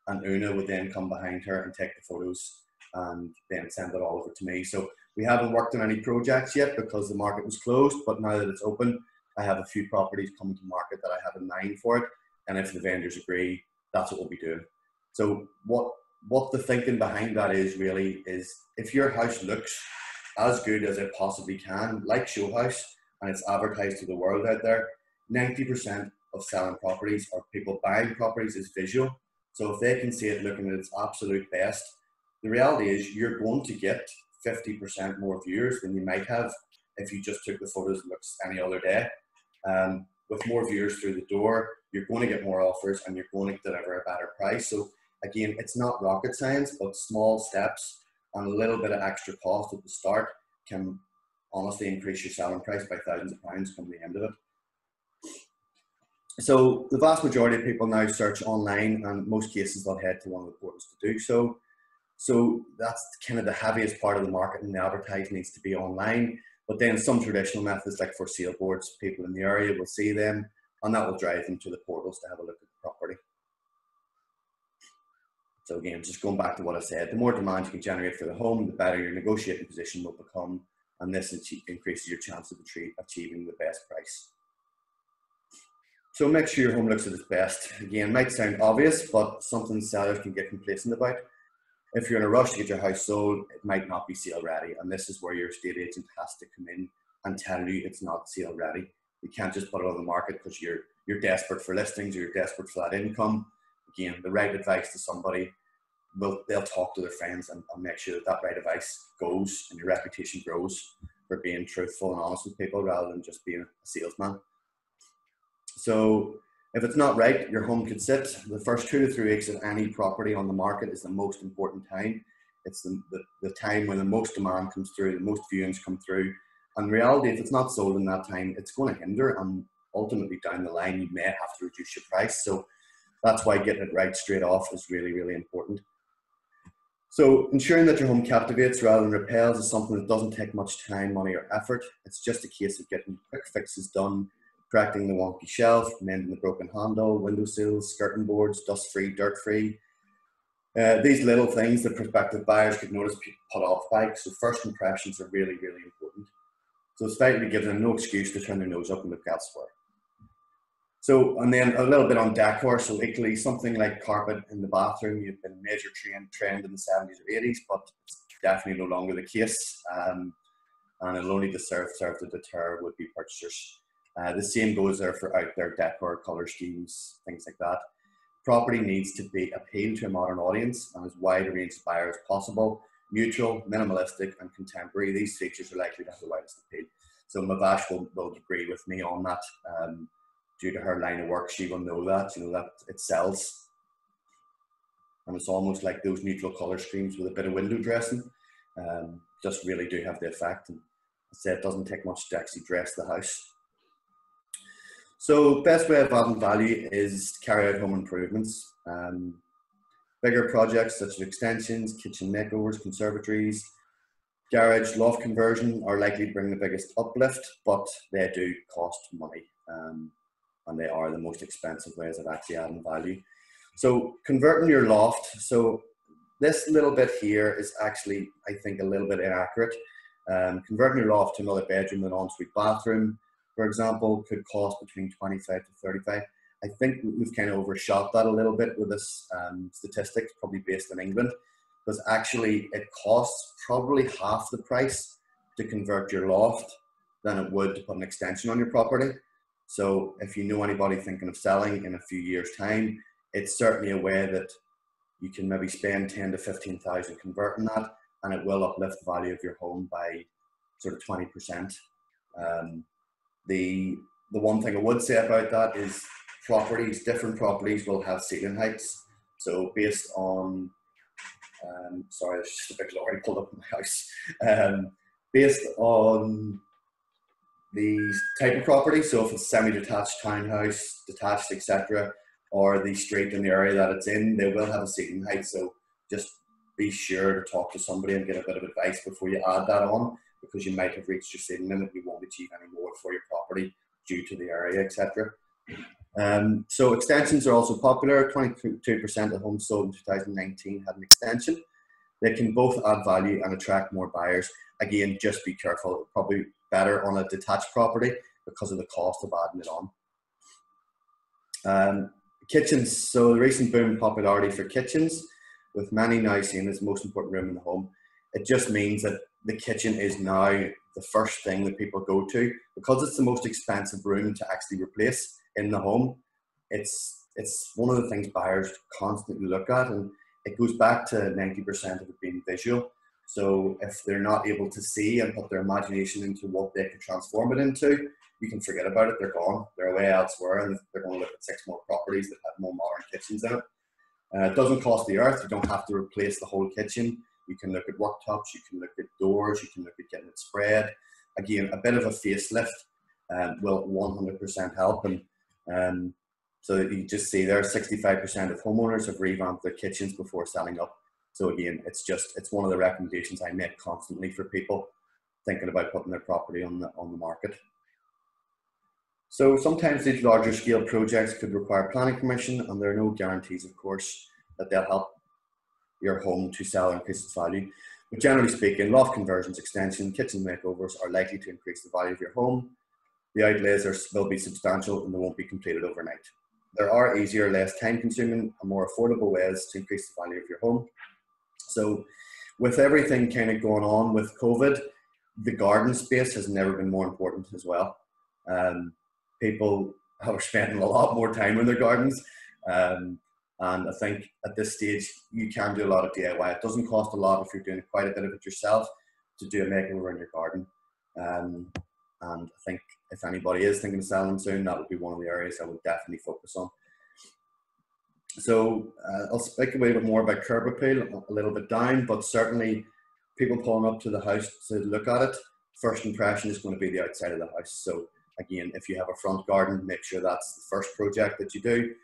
and Una would then come behind her and take the photos and then send it all over to me. So we haven't worked on any projects yet because the market was closed, but now that it's open, I have a few properties coming to market that I have in mind for it. And if the vendors agree, that's what we'll be doing. So what what the thinking behind that is really is if your house looks as good as it possibly can, like Show House, and it's advertised to the world out there, 90% of selling properties or people buying properties is visual. So if they can see it looking at its absolute best, the reality is you're going to get 50% more viewers than you might have if you just took the photos and looks any other day. Um, with more viewers through the door, you're going to get more offers and you're going to deliver a better price. So again, it's not rocket science, but small steps and a little bit of extra cost at the start can honestly increase your selling price by thousands of pounds come the end of it. So the vast majority of people now search online and most cases they'll head to one of the portals to do so. So that's kind of the heaviest part of the market and the advertising needs to be online. But then some traditional methods like for sale boards, people in the area will see them and that will drive them to the portals to have a look at the property. So again, just going back to what I said, the more demand you can generate for the home, the better your negotiating position will become, and this increases your chance of achieving the best price. So make sure your home looks at its best. Again, might sound obvious, but something sellers can get complacent about. If you're in a rush to get your house sold, it might not be sale ready, and this is where your estate agent has to come in and tell you it's not sale ready. You can't just put it on the market because you're you're desperate for listings or you're desperate for that income again, the right advice to somebody, will they'll talk to their friends and, and make sure that that right advice goes and your reputation grows for being truthful and honest with people rather than just being a salesman. So if it's not right, your home could sit. The first two to three weeks of any property on the market is the most important time. It's the, the, the time when the most demand comes through, the most viewings come through. And reality, if it's not sold in that time, it's going to hinder and ultimately down the line, you may have to reduce your price. So that's why getting it right straight off is really, really important. So ensuring that your home captivates rather than repels is something that doesn't take much time, money or effort. It's just a case of getting quick fixes done, correcting the wonky shelf, mending the broken handle, window sills, skirting boards, dust-free, dirt-free. Uh, these little things that prospective buyers could notice put off by. So first impressions are really, really important. So it's effectively gives them no excuse to turn their nose up and look elsewhere. So, and then a little bit on decor. So, equally, something like carpet in the bathroom, you've been a major trend, trend in the 70s or 80s, but it's definitely no longer the case. Um, and it'll only serve, serve to deter would be purchasers. Uh, the same goes there for out there decor, color schemes, things like that. Property needs to be appeal to a modern audience and as wide a range of buyers as possible. Neutral, minimalistic, and contemporary. These features are likely to have the widest appeal. So Mahvash will, will agree with me on that. Um, due to her line of work, she will know that, you know, that it sells. And it's almost like those neutral colour schemes with a bit of window dressing um, just really do have the effect. And I said it doesn't take much to actually dress the house. So best way of adding value is to carry out home improvements. Um, bigger projects such as extensions, kitchen makeovers, conservatories, garage, loft conversion are likely to bring the biggest uplift, but they do cost money. Um, and they are the most expensive ways of actually adding value. So converting your loft, so this little bit here is actually, I think, a little bit inaccurate. Um, converting your loft to another bedroom and ensuite bathroom, for example, could cost between 25 to 35. I think we've kind of overshot that a little bit with this um, statistics, probably based in England, because actually it costs probably half the price to convert your loft than it would to put an extension on your property. So if you know anybody thinking of selling in a few years' time, it's certainly a way that you can maybe spend 10 to 15,000 converting that and it will uplift the value of your home by sort of 20%. Um, the, the one thing I would say about that is properties, different properties will have ceiling heights. So based on, um, sorry, there's just a big lorry pulled up in my house. Um, based on the type of property. So if it's semi-detached townhouse, detached, etc., or the street in the area that it's in, they will have a ceiling height. So just be sure to talk to somebody and get a bit of advice before you add that on because you might have reached your ceiling limit. You won't achieve any more for your property due to the area, etc. Um, so extensions are also popular. 22% of homes sold in 2019 had an extension. They can both add value and attract more buyers. Again, just be careful. Probably better on a detached property because of the cost of adding it on. Um, kitchens. So the recent boom in popularity for kitchens, with many now seen as the most important room in the home. It just means that the kitchen is now the first thing that people go to because it's the most expensive room to actually replace in the home. It's it's one of the things buyers constantly look at, and it goes back to 90% of it being visual. So if they're not able to see and put their imagination into what they can transform it into, you can forget about it. They're gone. They're away elsewhere, and they're going to look at six more properties that have more modern kitchens in it. Uh, it doesn't cost the earth. You don't have to replace the whole kitchen. You can look at worktops. You can look at doors. You can look at getting it spread. Again, a bit of a facelift um, will 100% help. And um, so you just see there, 65% of homeowners have revamped their kitchens before selling up. So again, it's just it's one of the recommendations I make constantly for people thinking about putting their property on the on the market. So sometimes these larger scale projects could require planning permission and there are no guarantees, of course, that they'll help your home to sell or increase its value. But generally speaking, loft conversions, extension, kitchen makeovers are likely to increase the value of your home. The outlays are, will be substantial and they won't be completed overnight. There are easier, less time consuming and more affordable ways to increase the value of your home. So with everything kind of going on with COVID, the garden space has never been more important as well. Um, people *laughs* are spending a lot more time in their gardens. Um, and I think at this stage, you can do a lot of DIY. It doesn't cost a lot if you're doing quite a bit of it yourself to do a makeover in your garden. Um, and I think if anybody is thinking of selling soon, that would be one of the areas I would definitely focus on. So uh, I'll speak a little bit more about curb appeal a little bit down, but certainly people pulling up to the house to look at it, first impression is going to be the outside of the house. So again, if you have a front garden, make sure that's the first project that you do.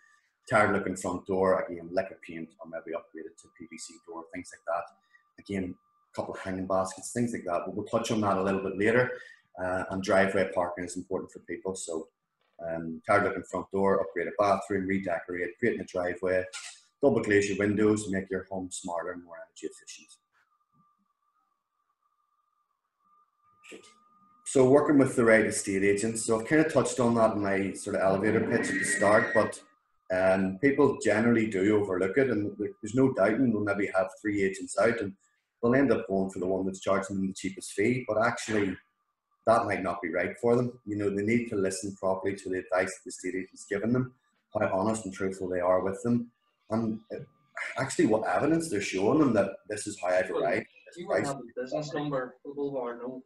Tired looking front door, again, liquor paint or maybe upgrade it to PVC door, things like that. Again, a couple of hanging baskets, things like that. But we'll touch on that a little bit later. Uh, and driveway parking is important for people. So um, tired looking front door, upgrade a bathroom, redecorate, creating a driveway, double glaze your windows, make your home smarter and more energy efficient. So working with the right estate agents. So I've kind of touched on that in my sort of elevator pitch at the start, but um, people generally do overlook it, and there's no doubting they'll maybe have three agents out, and they'll end up going for the one that's charging them the cheapest fee. But actually, that might not be right for them. You know, they need to listen properly to the advice that the estate agent's given them, how honest and truthful they are with them, and uh, actually what evidence they're showing them that this is how I've arrived.
You won't have a business number, people are no,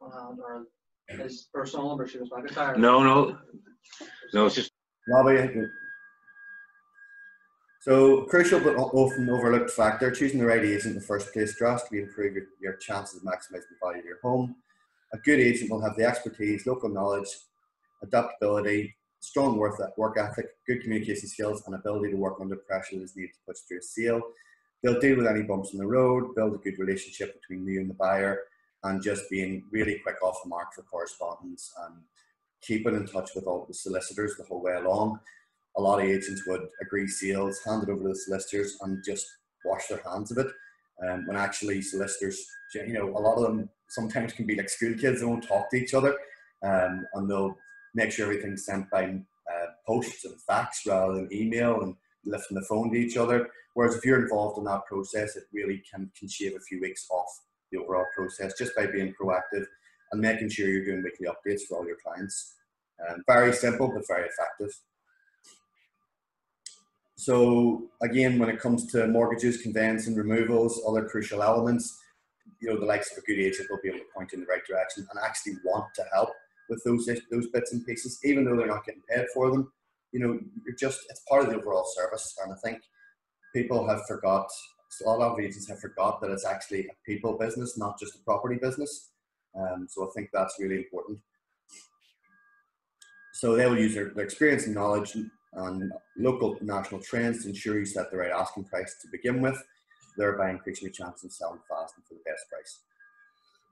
um, or his personal number, she was McIntyre.
No, no, no, it's just
Lobby. So crucial but often overlooked factor, choosing the right agent in the first place drastically improve your, your chances of maximising the value of your home. A good agent will have the expertise, local knowledge, adaptability, strong work, work ethic, good communication skills, and ability to work under pressure is needed to push through a sale. They'll deal with any bumps in the road, build a good relationship between you and the buyer, and just being really quick off the mark for correspondence and keeping in touch with all the solicitors the whole way along. A lot of agents would agree sales, hand it over to the solicitors, and just wash their hands of it. Um, when actually solicitors, you know, a lot of them sometimes can be like school kids, they won't talk to each other, um, and they'll make sure everything's sent by uh, posts and fax rather than email and lifting the phone to each other. Whereas if you're involved in that process, it really can, can shave a few weeks off the overall process just by being proactive and making sure you're doing weekly updates for all your clients. Um, very simple, but very effective. So again, when it comes to mortgages, conveyance and removals, other crucial elements, you know, the likes of a good agent will be able to point in the right direction and actually want to help with those those bits and pieces, even though they're not getting paid for them. You know, you're just it's part of the overall service, and I think people have forgot. A lot of agents have forgot that it's actually a people business, not just a property business. Um, so I think that's really important. So they will use their, their experience and knowledge on local national trends to ensure you set the right asking price to begin with, thereby increasing your chances of selling fast and for the best price.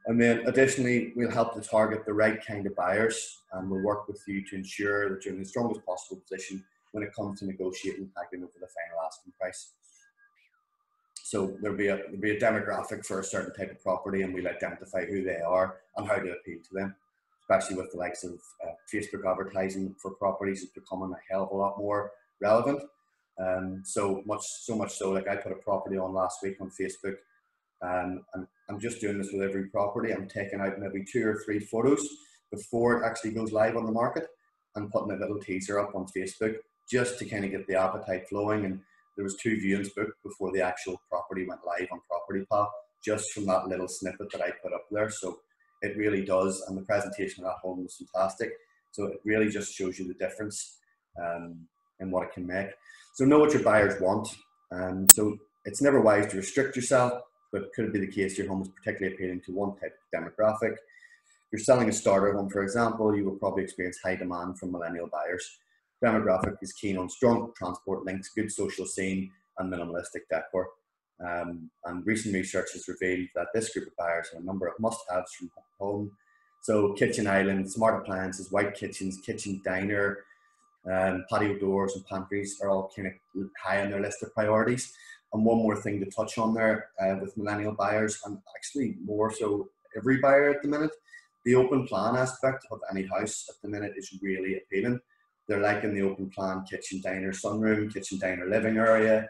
And then additionally, we'll help to target the right kind of buyers and we'll work with you to ensure that you're in the strongest possible position when it comes to negotiating and over the final asking price. So there'll be, a, there'll be a demographic for a certain type of property and we'll identify who they are and how to appeal to them, especially with the likes of uh, Facebook advertising for properties is becoming a hell of a lot more relevant. Um, so much, so much so, like I put a property on last week on Facebook um, and I'm just doing this with every property. I'm taking out maybe two or three photos before it actually goes live on the market and putting a little teaser up on Facebook just to kind of get the appetite flowing. And there was two viewings booked before the actual property went live on Property Pal, just from that little snippet that I put up there. So it really does, and the presentation of that home was fantastic. So it really just shows you the difference um, in what it can make. So know what your buyers want. Um, so it's never wise to restrict yourself but could it be the case your home is particularly appealing to one type of demographic? If you're selling a starter home, for example, you will probably experience high demand from millennial buyers. Demographic is keen on strong transport links, good social scene, and minimalistic decor. Um, and recent research has revealed that this group of buyers have a number of must-haves from home. So kitchen island, smart appliances, white kitchens, kitchen diner, um, patio doors and pantries are all kind of high on their list of priorities. And one more thing to touch on there uh, with millennial buyers, and actually more so every buyer at the minute, the open plan aspect of any house at the minute is really appealing. They're like in the open plan kitchen, diner, sunroom, kitchen, diner, living area.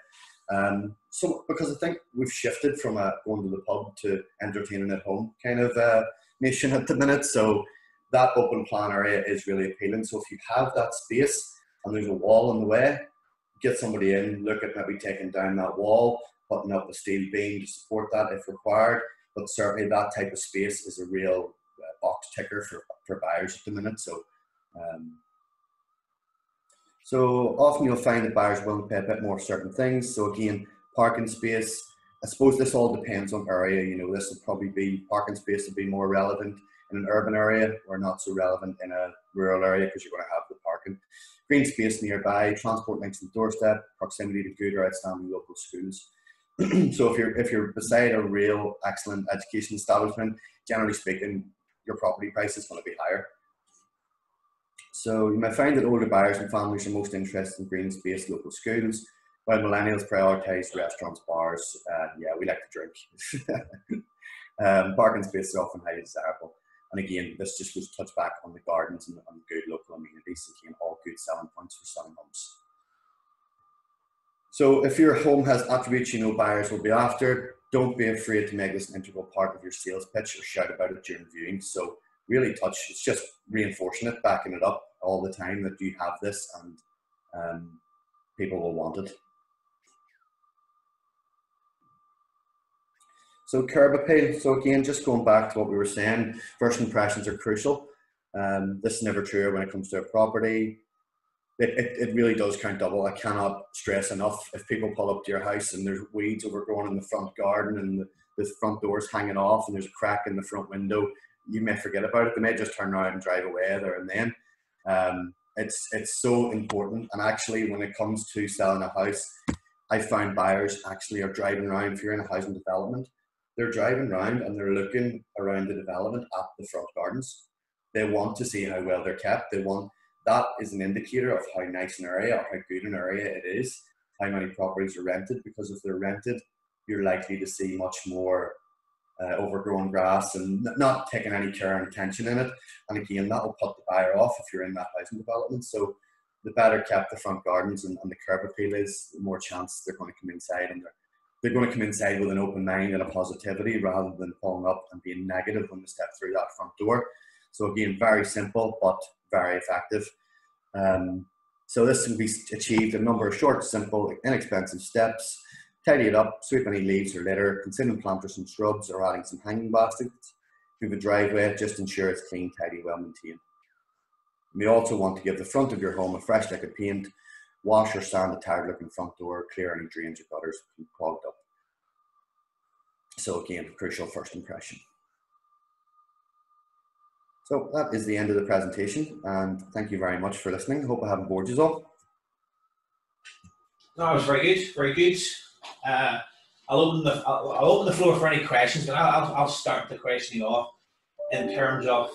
Um, so because I think we've shifted from a going to the pub to entertaining at home kind of uh, nation at the minute. So that open plan area is really appealing. So if you have that space and there's a wall in the way, get somebody in, look at maybe taking down that wall, putting up a steel beam to support that if required. But certainly that type of space is a real uh, box ticker for, for buyers at the minute. So, um, so often you'll find that buyers will pay a bit more for certain things. So again, parking space. I suppose this all depends on area. You know, this would probably be parking space would be more relevant in an urban area or not so relevant in a rural area because you're going to have the parking green space nearby, transport links to the doorstep, proximity to good or outstanding local schools. *clears throat* so if you're if you're beside a real excellent education establishment, generally speaking, your property price is going to be higher. So you might find that older buyers and families are most interested in green space local schools, while millennials prioritise restaurants, bars. Uh, yeah, we like to drink. *laughs* um, parking space is often highly desirable. And again, this just goes touch back on the gardens and, and good local amenities. Again, all good selling points for selling homes. So if your home has attributes you know buyers will be after, don't be afraid to make this an integral part of your sales pitch or shout about it during viewing. So really touch, it's just reinforcing it, backing it up all the time that you have this and um, people will want it. So curb appeal. So again, just going back to what we were saying, first impressions are crucial. Um, this is never true when it comes to a property. It, it, it, really does count double. I cannot stress enough. If people pull up to your house and there's weeds overgrown in the front garden and the, the front door's hanging off and there's a crack in the front window, you may forget about it. They may just turn around and drive away there and then. Um, it's it's so important. And actually, when it comes to selling a house, I found buyers actually are driving around if you're in a housing development they're driving around and they're looking around the development at the front gardens. They want to see how well they're kept. They want that is an indicator of how nice an area or how good an area it is, how many properties are rented. Because if they're rented, you're likely to see much more uh, overgrown grass and not taking any care and attention in it. And again, that will put the buyer off if you're in that housing development. So the better kept the front gardens and, and the curb appeal is, the more chance they're going to come inside and they're they're going to come inside with an open mind and a positivity rather than pulling up and being negative when they step through that front door. So again, very simple but very effective. Um, so this can be achieved in a number of short, simple, inexpensive steps. Tidy it up, sweep any leaves or litter, consider planting some shrubs or adding some hanging baskets. If you have a driveway, just ensure it's clean, tidy, well maintained. You may also want to give the front of your home a fresh lick of paint wash or sand the tired looking front door, clear any drains or gutters clogged up. So again, crucial first impression. So that is the end of the presentation and thank you very much for listening. I hope I haven't bored you all.
No, it was very good, very good. Uh, I'll open the I'll, I'll open the floor for any questions, but I'll, I'll, start the questioning off in terms of.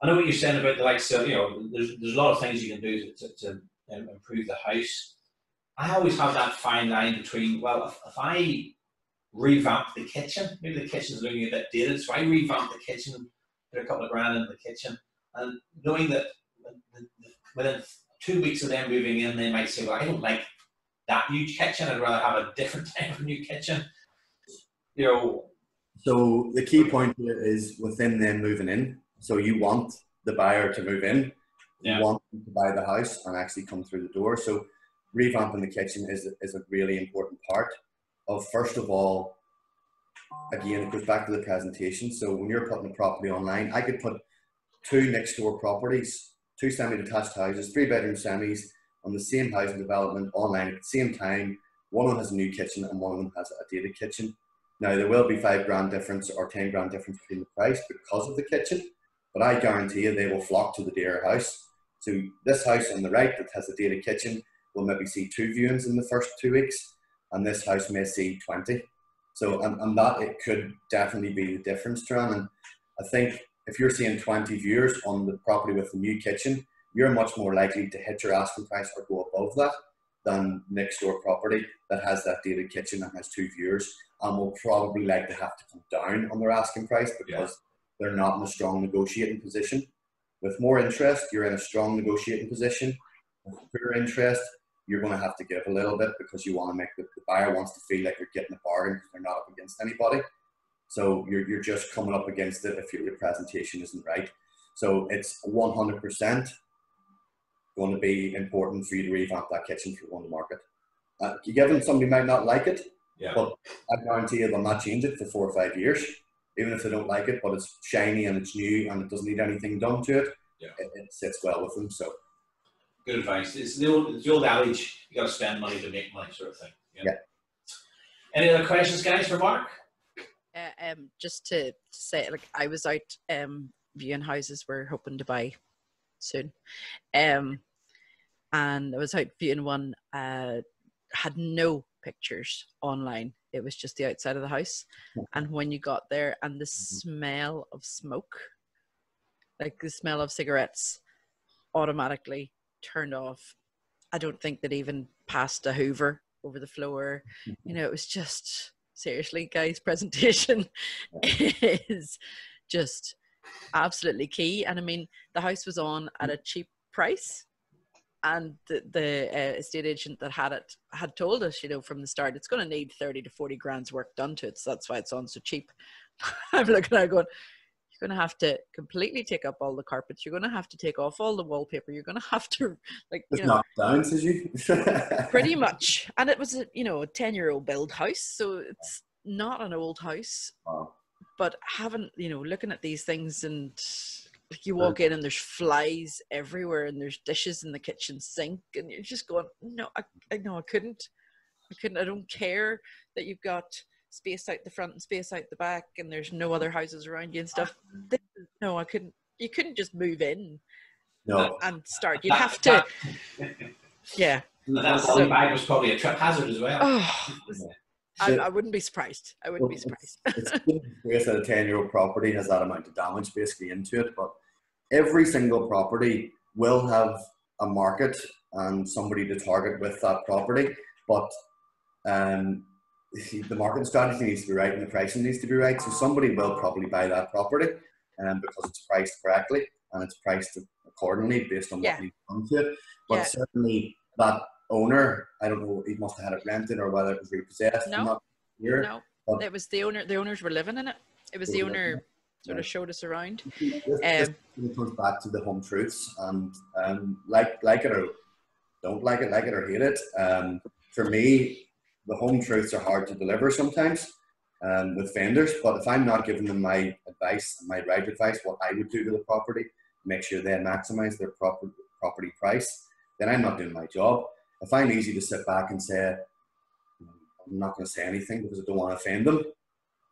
I know what you're saying about the likes of you know. There's there's a lot of things you can do to, to, to um, improve the house. I always have that fine line between well, if, if I revamp the kitchen, maybe the kitchen's looking a bit dated, so I revamp the kitchen, put a couple of grand into the kitchen, and knowing that within two weeks of them moving in, they might say, well, I don't like that new kitchen. I'd rather have a different *laughs* type of new kitchen. You know.
So the key point here is within them moving in. So you want the buyer to move in.
Yeah.
You want them to buy the house and actually come through the door. So revamping the kitchen is, is a really important part of, first of all, again, it goes back to the presentation. So when you're putting a property online, I could put two next door properties, two semi-detached houses, three bedroom semis on the same housing development online at the same time. One of them has a new kitchen and one of them has a dated kitchen. Now there will be five grand difference or ten grand difference between the price because of the kitchen, but I guarantee you they will flock to the dearer house. So this house on the right that has a dated kitchen will maybe see two viewings in the first two weeks, and this house may see 20. So, and, and that it could definitely be the difference, Turan. And I think if you're seeing 20 viewers on the property with the new kitchen, you're much more likely to hit your asking price or go above that than next door property that has that dated kitchen and has two viewers and will probably like to have to come down on their asking price because yeah. they're not in a strong negotiating position. With more interest, you're in a strong negotiating position. With poor interest, you're going to have to give a little bit because you want to make the, the buyer wants to feel like you're getting a bargain because they're not up against anybody. So you're, you're just coming up against it if your, your presentation isn't right. So it's 100% going to be important for you to revamp that kitchen if you want to market. Uh, given somebody might not like it,
yeah.
but I guarantee you they'll not change it for four or five years, even if they don't like it, but it's shiny and it's new and it doesn't need anything done to it.
Yeah.
It, it sits well with them. So
good advice. It's the old, it's the old adage, you got to spend money to make money sort of thing. Yeah.
yeah.
Any other questions, guys, for Mark?
Uh, um, just to, to say, like I was out um, viewing houses we're hoping to buy soon, um, and I was out viewing one. Uh, had no pictures online. It was just the outside of the house, and when you got there, and the mm-hmm. smell of smoke, like the smell of cigarettes, automatically turned off. I don't think that even passed a Hoover over the floor. You mm-hmm. know, it was just seriously, guys, *laughs* presentation is just absolutely key. And I mean, the house was on at a mm-hmm. cheap price. And the, the uh, estate agent that had it had told us, you know, from the start, it's going to need 30 to 40 grand's work done to it. So that's why it's on so cheap. *laughs* I'm looking at it going, you're going to have to completely take up all the carpets. You're going to have to take off all the wallpaper. You're going *laughs* to have to, like, you
it's
know,
down, says you. *laughs*
pretty much. And it was a, you know, a 10 year old build house. So it's not an old house.
Wow.
But having, you know, looking at these things and like you walk in and there's flies everywhere and there's dishes in the kitchen sink and you're just going, no, I, I no, I couldn't. I couldn't. I don't care that you've got space out the front and space out the back and there's no other houses around you and stuff. *laughs* No, I couldn't. You couldn't just move in
no.
and start. You'd have to. Yeah. *laughs*
That so, bag was probably a trip hazard as well.
Oh, I, I, wouldn't be surprised. I wouldn't
well,
be surprised.
it's *laughs* great that a 10 year old property has that amount of damage basically into it, but every single property will have a market and somebody to target with that property. But um, *laughs* the marketing strategy needs to be right and the pricing needs to be right. So somebody will probably buy that property um, because it's priced correctly and it's priced accordingly based on
Yeah.
what you've done to it. But
Yeah.
certainly that owner, I don't know, he must have had it rented or whether it was repossessed.
No. No,
But
it was the owner. The owners were living in it. It was the owner sort of showed us around.
this, this
Um,
really comes back to the home truths and um, like like it or don't like it, like it or hate it. Um, for me, the home truths are hard to deliver sometimes um, with vendors. But if I'm not giving them my advice, my right advice, what I would do to the property, make sure they maximize their proper, property price, then I'm not doing my job. If I'm easy to sit back and say, I'm not going to say anything because I don't want to offend them,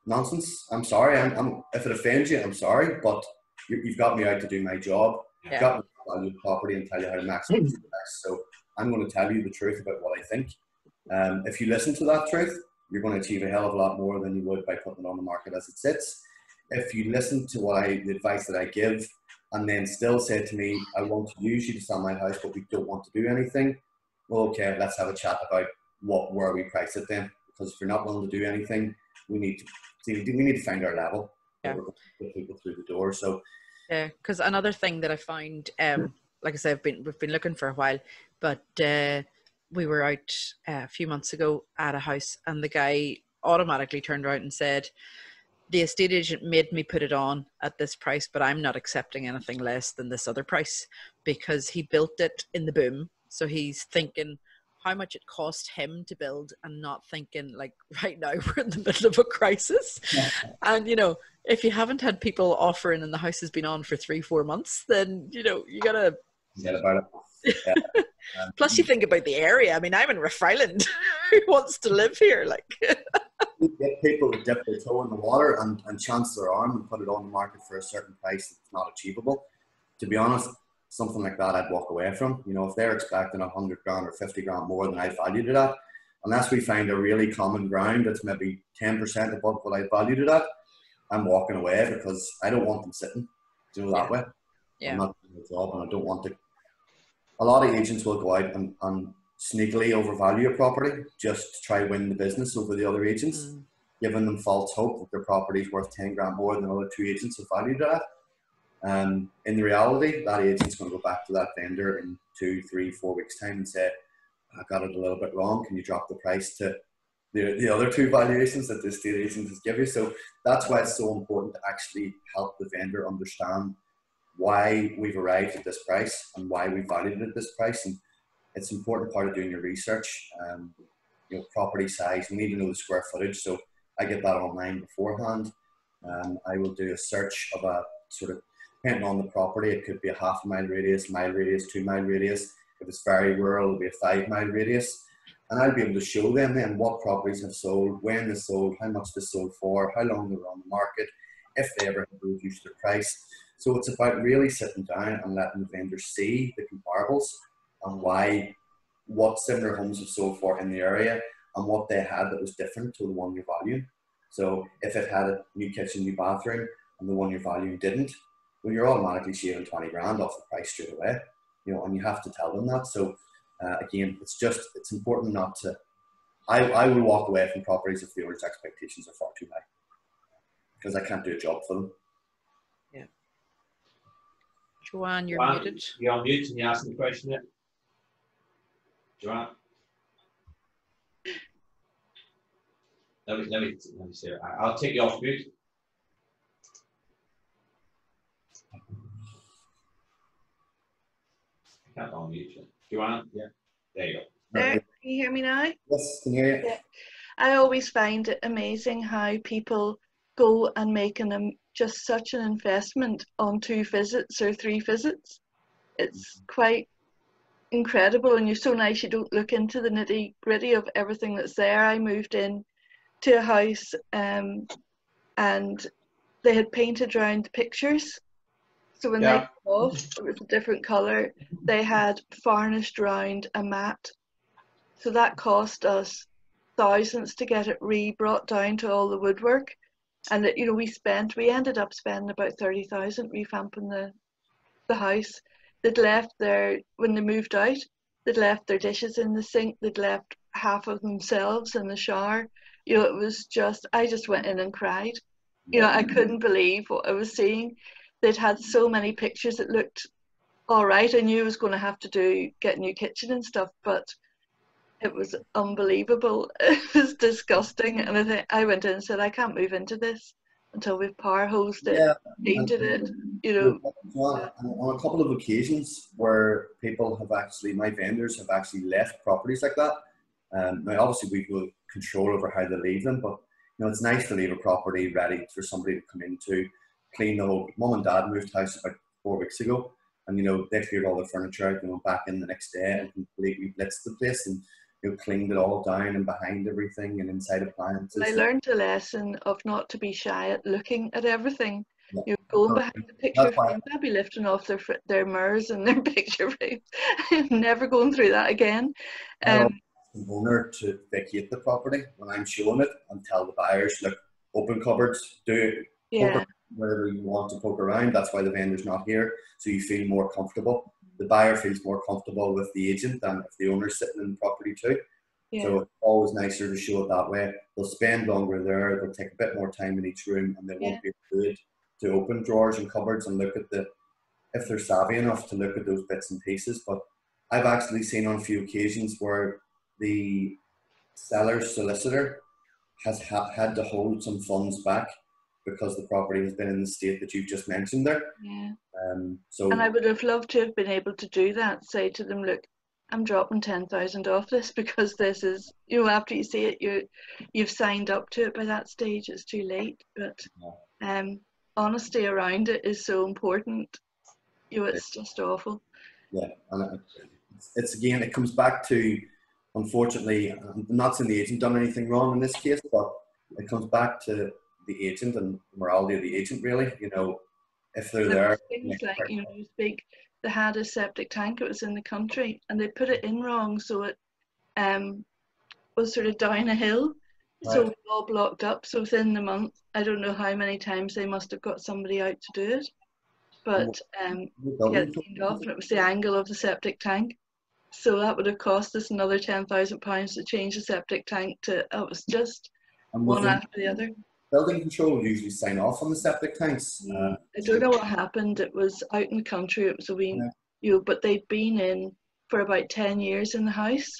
nonsense. I'm sorry. I'm, I'm, if it offends you, I'm sorry, but you, you've got me out to do my job. Got me to value property and tell you how to maximize the best. So I'm going to tell you the truth about what I think. Um, if you listen to that truth, you're going to achieve a hell of a lot more than you would by putting it on the market as it sits. If you listen to what I, the advice that I give, and then still say to me, I want to use you to sell my house, but we don't want to do anything, okay, let's have a chat about what where we price it then. Because if you're not willing to do anything, we need to see, we need to find our level.
Yeah.
Get people through the door. So
Yeah, because another thing that I found, um, like I said, I've been we've been looking for a while, but uh, we were out uh, a few months ago at a house, and the guy automatically turned around and said, "The estate agent made me put it on at this price, but I'm not accepting anything less than this other price because he built it in the boom, so he's thinking." How much it cost him to build, and not thinking like *laughs* right now we're in the middle of a crisis, *laughs* and you know if you haven't had people offering and the house has been on for three, four months, then you know you gotta.
Forget about it. Yeah. Um,
Plus, you think about the area. I mean, I'm in Rathfriland. *laughs* Who wants to live here? Like,
get people to dip their toe in the water and, and chance their arm and put it on the market for a certain price that's not achievable. To be honest, something like that I'd walk away from. You know, if they're expecting a hundred grand or fifty grand more than I valued it at, unless we find a really common ground that's maybe ten percent above what I valued it at, I'm walking away because I don't want them sitting, you know, that way.
Yeah.
I'm not doing the job and I don't want to. A lot of agents will go out and, and sneakily overvalue a property just to try win the business over the other agents, mm. giving them false hope that their property is worth 10 grand more than other two agents have valued it at. Um, in reality, that agent's going to go back to that vendor in two, three, four weeks' time and say, I got it a little bit wrong. Can you drop the price to the, the other two valuations that the estate agent has given you? So that's why it's so important to actually help the vendor understand why we've arrived at this price and why we valued it at this price. And it's an important part of doing your research. Um, you know, property size, we need to know the square footage. So I get that online beforehand. Um, I will do a search of a sort of, depending on the property, it could be a half mile radius, mile radius, two mile radius. If it's very rural, it'll be a five mile radius. And I'll be able to show them then what properties have sold, when they sold, how much they sold for, how long they were on the market, if they ever have reduced their price. So it's about really sitting down and letting the vendor see the comparables and why, what similar homes have sold for in the area and what they had that was different to the one you're valuing. So if it had a new kitchen, new bathroom, and the one you're valuing didn't, well, you're automatically shaving 20 grand off the price straight away, you know, and you have to tell them that. So uh, again, it's just, it's important not to, I, I will walk away from properties if the owner's expectations are far too high because I can't do a job for them. Yeah.
Joanne, you're
Joanne,
muted.
You're on mute and you're asking the question yet? Joanne? Let me, let me, let me see. I- I'll take you off mute. I can't unmute you. Joanne, yeah, there you go.
There, can you hear me now?
Yes, can hear you.
Yeah. I always find it amazing how people go and make an um, just such an investment on two visits or three visits. It's quite incredible, and you're so nice. You don't look into the nitty gritty of everything that's there. I moved in to a house, um, and they had painted around the pictures. So when they
Yeah.
came off, it was a different color. They had varnished round a mat. So that cost us thousands to get it re-brought down to all the woodwork. And that, you know, we spent, we ended up spending about 30,000 revamping the, the house. They'd left their, when they moved out, they'd left their dishes in the sink, they'd left half of themselves in the shower. You know, it was just, I just went in and cried. You know, I couldn't believe what I was seeing. They'd had so many pictures, it looked all right. I knew I was going to have to do, get a new kitchen and stuff, but it was unbelievable. *laughs* It was disgusting. And I, think I went in and said, I can't move into this until we've power hosed it,
Yeah.
painted it, you know.
On on a couple of occasions where people have actually, my vendors have actually left properties like that. Um, now, obviously, we've control over how they leave them, but you know, it's nice to leave a property ready for somebody to come into, clean the whole. Mum and dad moved house about four weeks ago, and you know, they cleared all the furniture out, you know, back in the next day and completely blitzed the place and you know, cleaned it all down and behind everything and inside appliances.
And I learned a lesson of not to be shy at looking at everything. You're going behind the picture frame. They'll be lifting off their their mirrors and their *laughs* picture frames. I'm never going through that again. Um,
owner to vacate the property when I'm showing it and tell the buyers, look, open cupboards, do
Yeah.
poke wherever you want to poke around. That's why the vendor's not here, so you feel more comfortable. The buyer feels more comfortable with the agent than if the owner's sitting in the property too.
Yeah.
So it's always nicer to show it that way. They'll spend longer there. They'll take a bit more time in each room, and they won't be afraid to open drawers and cupboards and look at the if they're savvy enough to look at those bits and pieces. But I've actually seen on a few occasions where the seller's solicitor has ha- had to hold some funds back because the property has been in the state that you've just mentioned there.
yeah.
Um, so
And I would have loved to have been able to do that. Say to them, look, I'm dropping ten thousand off this *laughs* because this is you know after you see it you you've signed up to it by that stage it's too late but um honesty around it is so important you know it's just awful
yeah, and it's, it's again, it comes back to, unfortunately, I'm not saying the agent done anything wrong in this case, but it comes back to the agent and the morality of the agent, really. You know, if they're
There things like you know you speak they had a septic tank it was in the country and they put it in wrong so it um was sort of down a hill so
Right.
it was all blocked up so within the month I don't know how many times they must have got somebody out to do it but um get it cleaned off and it was the angle of the septic tank so that would have cost us another ten thousand pounds to change the septic tank to it was just one after the other
building control usually sign off on the septic tanks. Uh,
I don't know what happened. It was out in the country. It was a wee, you know, but they'd been in for about ten years in the house,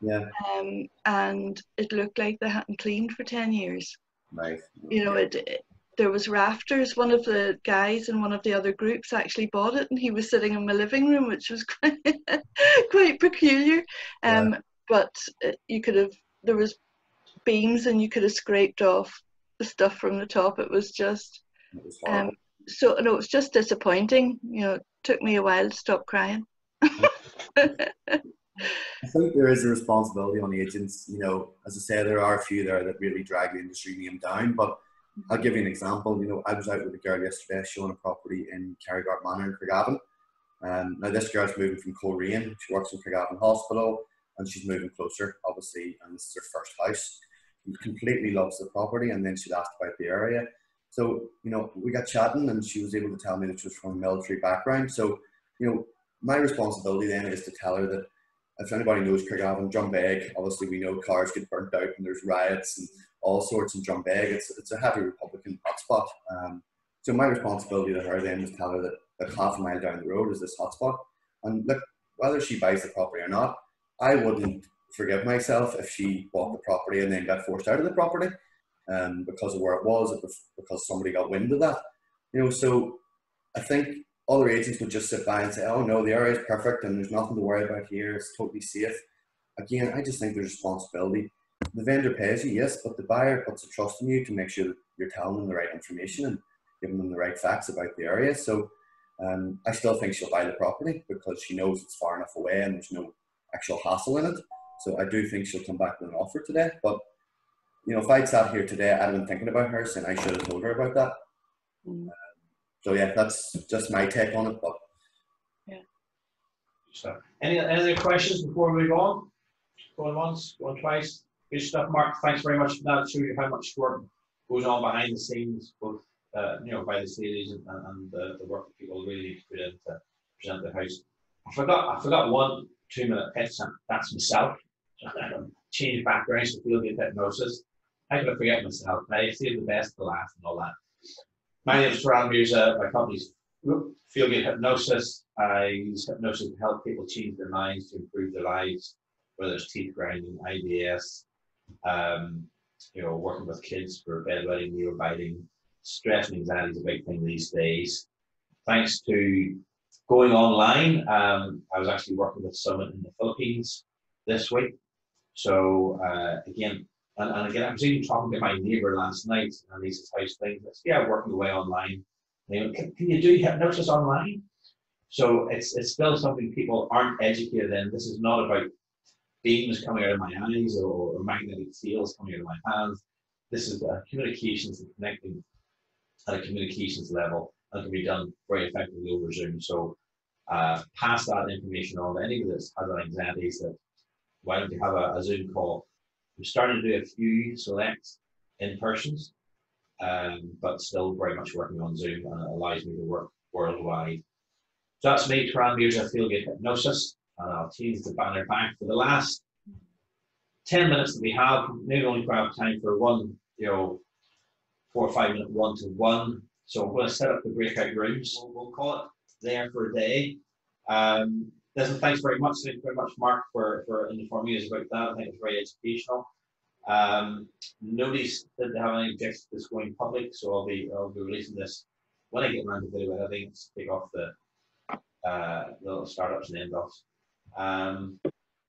yeah,
um, and it looked like they hadn't cleaned for ten years.
right.
You know, it, it there was rafters. One of the guys in one of the other groups actually bought it, and he was sitting in my living room, which was quite *laughs* quite peculiar. Um, but uh, you could have there was beams, and you could have scraped off the stuff from the top. It was just
It was
um, so no, it was just disappointing. You know, it took me a while to stop crying.
I think there is a responsibility on agents. You know, as I say, there are a few there that really drag the industry name down. But I'll give you an example. You know, I was out with a girl yesterday showing a property in Carrygart Manor in Craigavon. Um, now this girl's moving from Coleraine. She works in Craigavon Hospital, and she's moving closer, obviously. And this is her first house. She completely loves the property, and then she'd asked about the area. So you know, we got chatting, and she was able to tell me that she was from a military background. So you know, my responsibility then is to tell her that if anybody knows Craigavon, Drumbeg, obviously we know cars get burnt out and there's riots and all sorts in Drumbeg. It's, it's a heavy Republican hotspot. Um, so my responsibility to her then is to tell her that, that half a forgive myself if she bought the property and then got forced out of the property um, because of where it was, it was because somebody got wind of that. You know, so I think other agents would just sit by and say, "Oh no, the area is perfect and there's nothing to worry about here. It's totally safe." Again, I just think there's responsibility. The vendor pays you, yes, but the buyer puts a trust in you to make sure that you're telling them the right information and giving them the right facts about the area. So, um, I still think she'll buy the property because she knows it's far enough away and there's no actual hassle in it. So, I do think she'll come back with an offer today. But you know, if I'd sat here today, I'd have been thinking about her, saying I should have told her about that. Um, so yeah, that's just my take on it. But yeah.
So, any, any other questions before we move on? Going once, going twice. Good stuff, Mark. Thanks very much for that. Show you how much work goes on behind the scenes, both uh, you know by the series agent and, and the, the work that people really need to put in to present their house. I forgot. I forgot one two minute pitch. and That's myself. Change backgrounds to feel good hypnosis. I could forget myself. I saved the best for last and all that. My name is Turan Mirza. My company's Feel Good Hypnosis. I use hypnosis to help people change their minds to improve their lives, whether it's teeth grinding, IBS, um, you know, working with kids for bedwetting, nail biting. Stress and anxiety is a big thing these days. Thanks to going online, um, I was actually working with someone in the Philippines this week. So uh, again, and, and again, I was even talking to my neighbour last night, and he says, "How's things?" I said, "Yeah, working away online." Can, can you do hypnosis online? So it's it's still something people aren't educated in. This is not about beams coming out of my eyes or, or magnetic fields coming out of my hands. This is communications and connecting at a communications level and can be done very effectively over Zoom. So uh, pass that information on to anybody that has an anxieties that why don't you have a, a Zoom call? We're starting to do a few select in persons, um, but still very much working on Zoom and it allows me to work worldwide. So that's me, Turan Mirza of Feelgood Hypnosis, and I'll change the banner back for the last 10 minutes that we have. Maybe only grab time for one, you know, four or five minute one to one. So I'm going to set up the breakout rooms. We'll, we'll call it there for a day. Um, listen, thanks very much. Thank you very much, Mark, for, for informing us about that. I think it's very educational. Um, nobody's didn't have any objections to this going public, so I'll be I'll be releasing this when I get around to video editing to take off the uh, little startups and end offs. Um,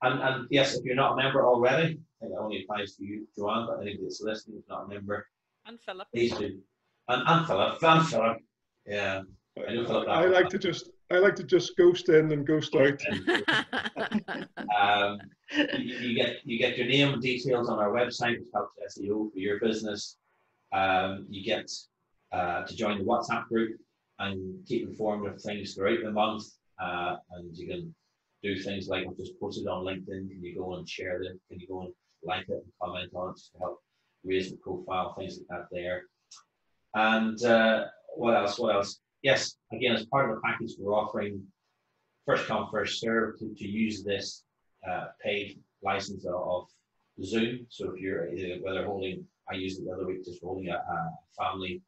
and, and yes, if you're not a member already, I think that only applies to you, Joanne, but anybody that's listening is not a member,
And Philip.
please do. And, and Philip, and Philip, yeah. I know Philip.
I like to just I like to just ghost in and ghost out. *laughs*
Um, you, you get you get your name and details on our website, which helps SEO for your business. Um, you get uh, to join the WhatsApp group and keep informed of things throughout the month. Uh, and you can do things like I've just posted on LinkedIn. Can you go and share it? Can you go and like it and comment on it to help raise the profile, things like that there. And uh, what else? What else? Yes, again, as part of the package, we're offering first come, first serve to, to use this uh, paid license of, Zoom. So if you're uh, whether holding, I used it the other week, just holding a, a family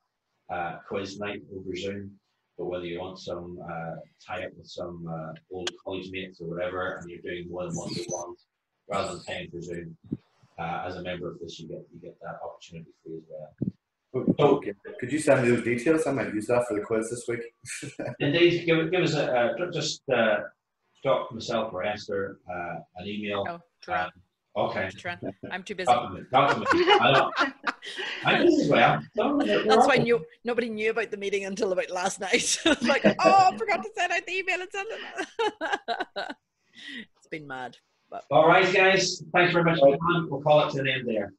uh, quiz night over Zoom, but whether you want some uh, tie up with some uh, old college mates or whatever, and you're doing more than one to one, rather than paying for Zoom, uh, as a member of this, you get you get that opportunity free as well.
Okay. Could you send me those details? I might use that for the quiz this week. *laughs*
Indeed, give, give us a, uh, just uh, drop myself or Esther uh, an email.
Oh, Turan.
Okay.
Turan. I'm too busy.
Talk to me. Talk to me. I don't, *laughs* I'm as well.
That's why
all-
knew, nobody knew about the meeting until about last night. *laughs* Like, oh, I forgot to send out the email and send it. it's been mad. But
All right, guys. Thanks very much for. We'll call it to an end there.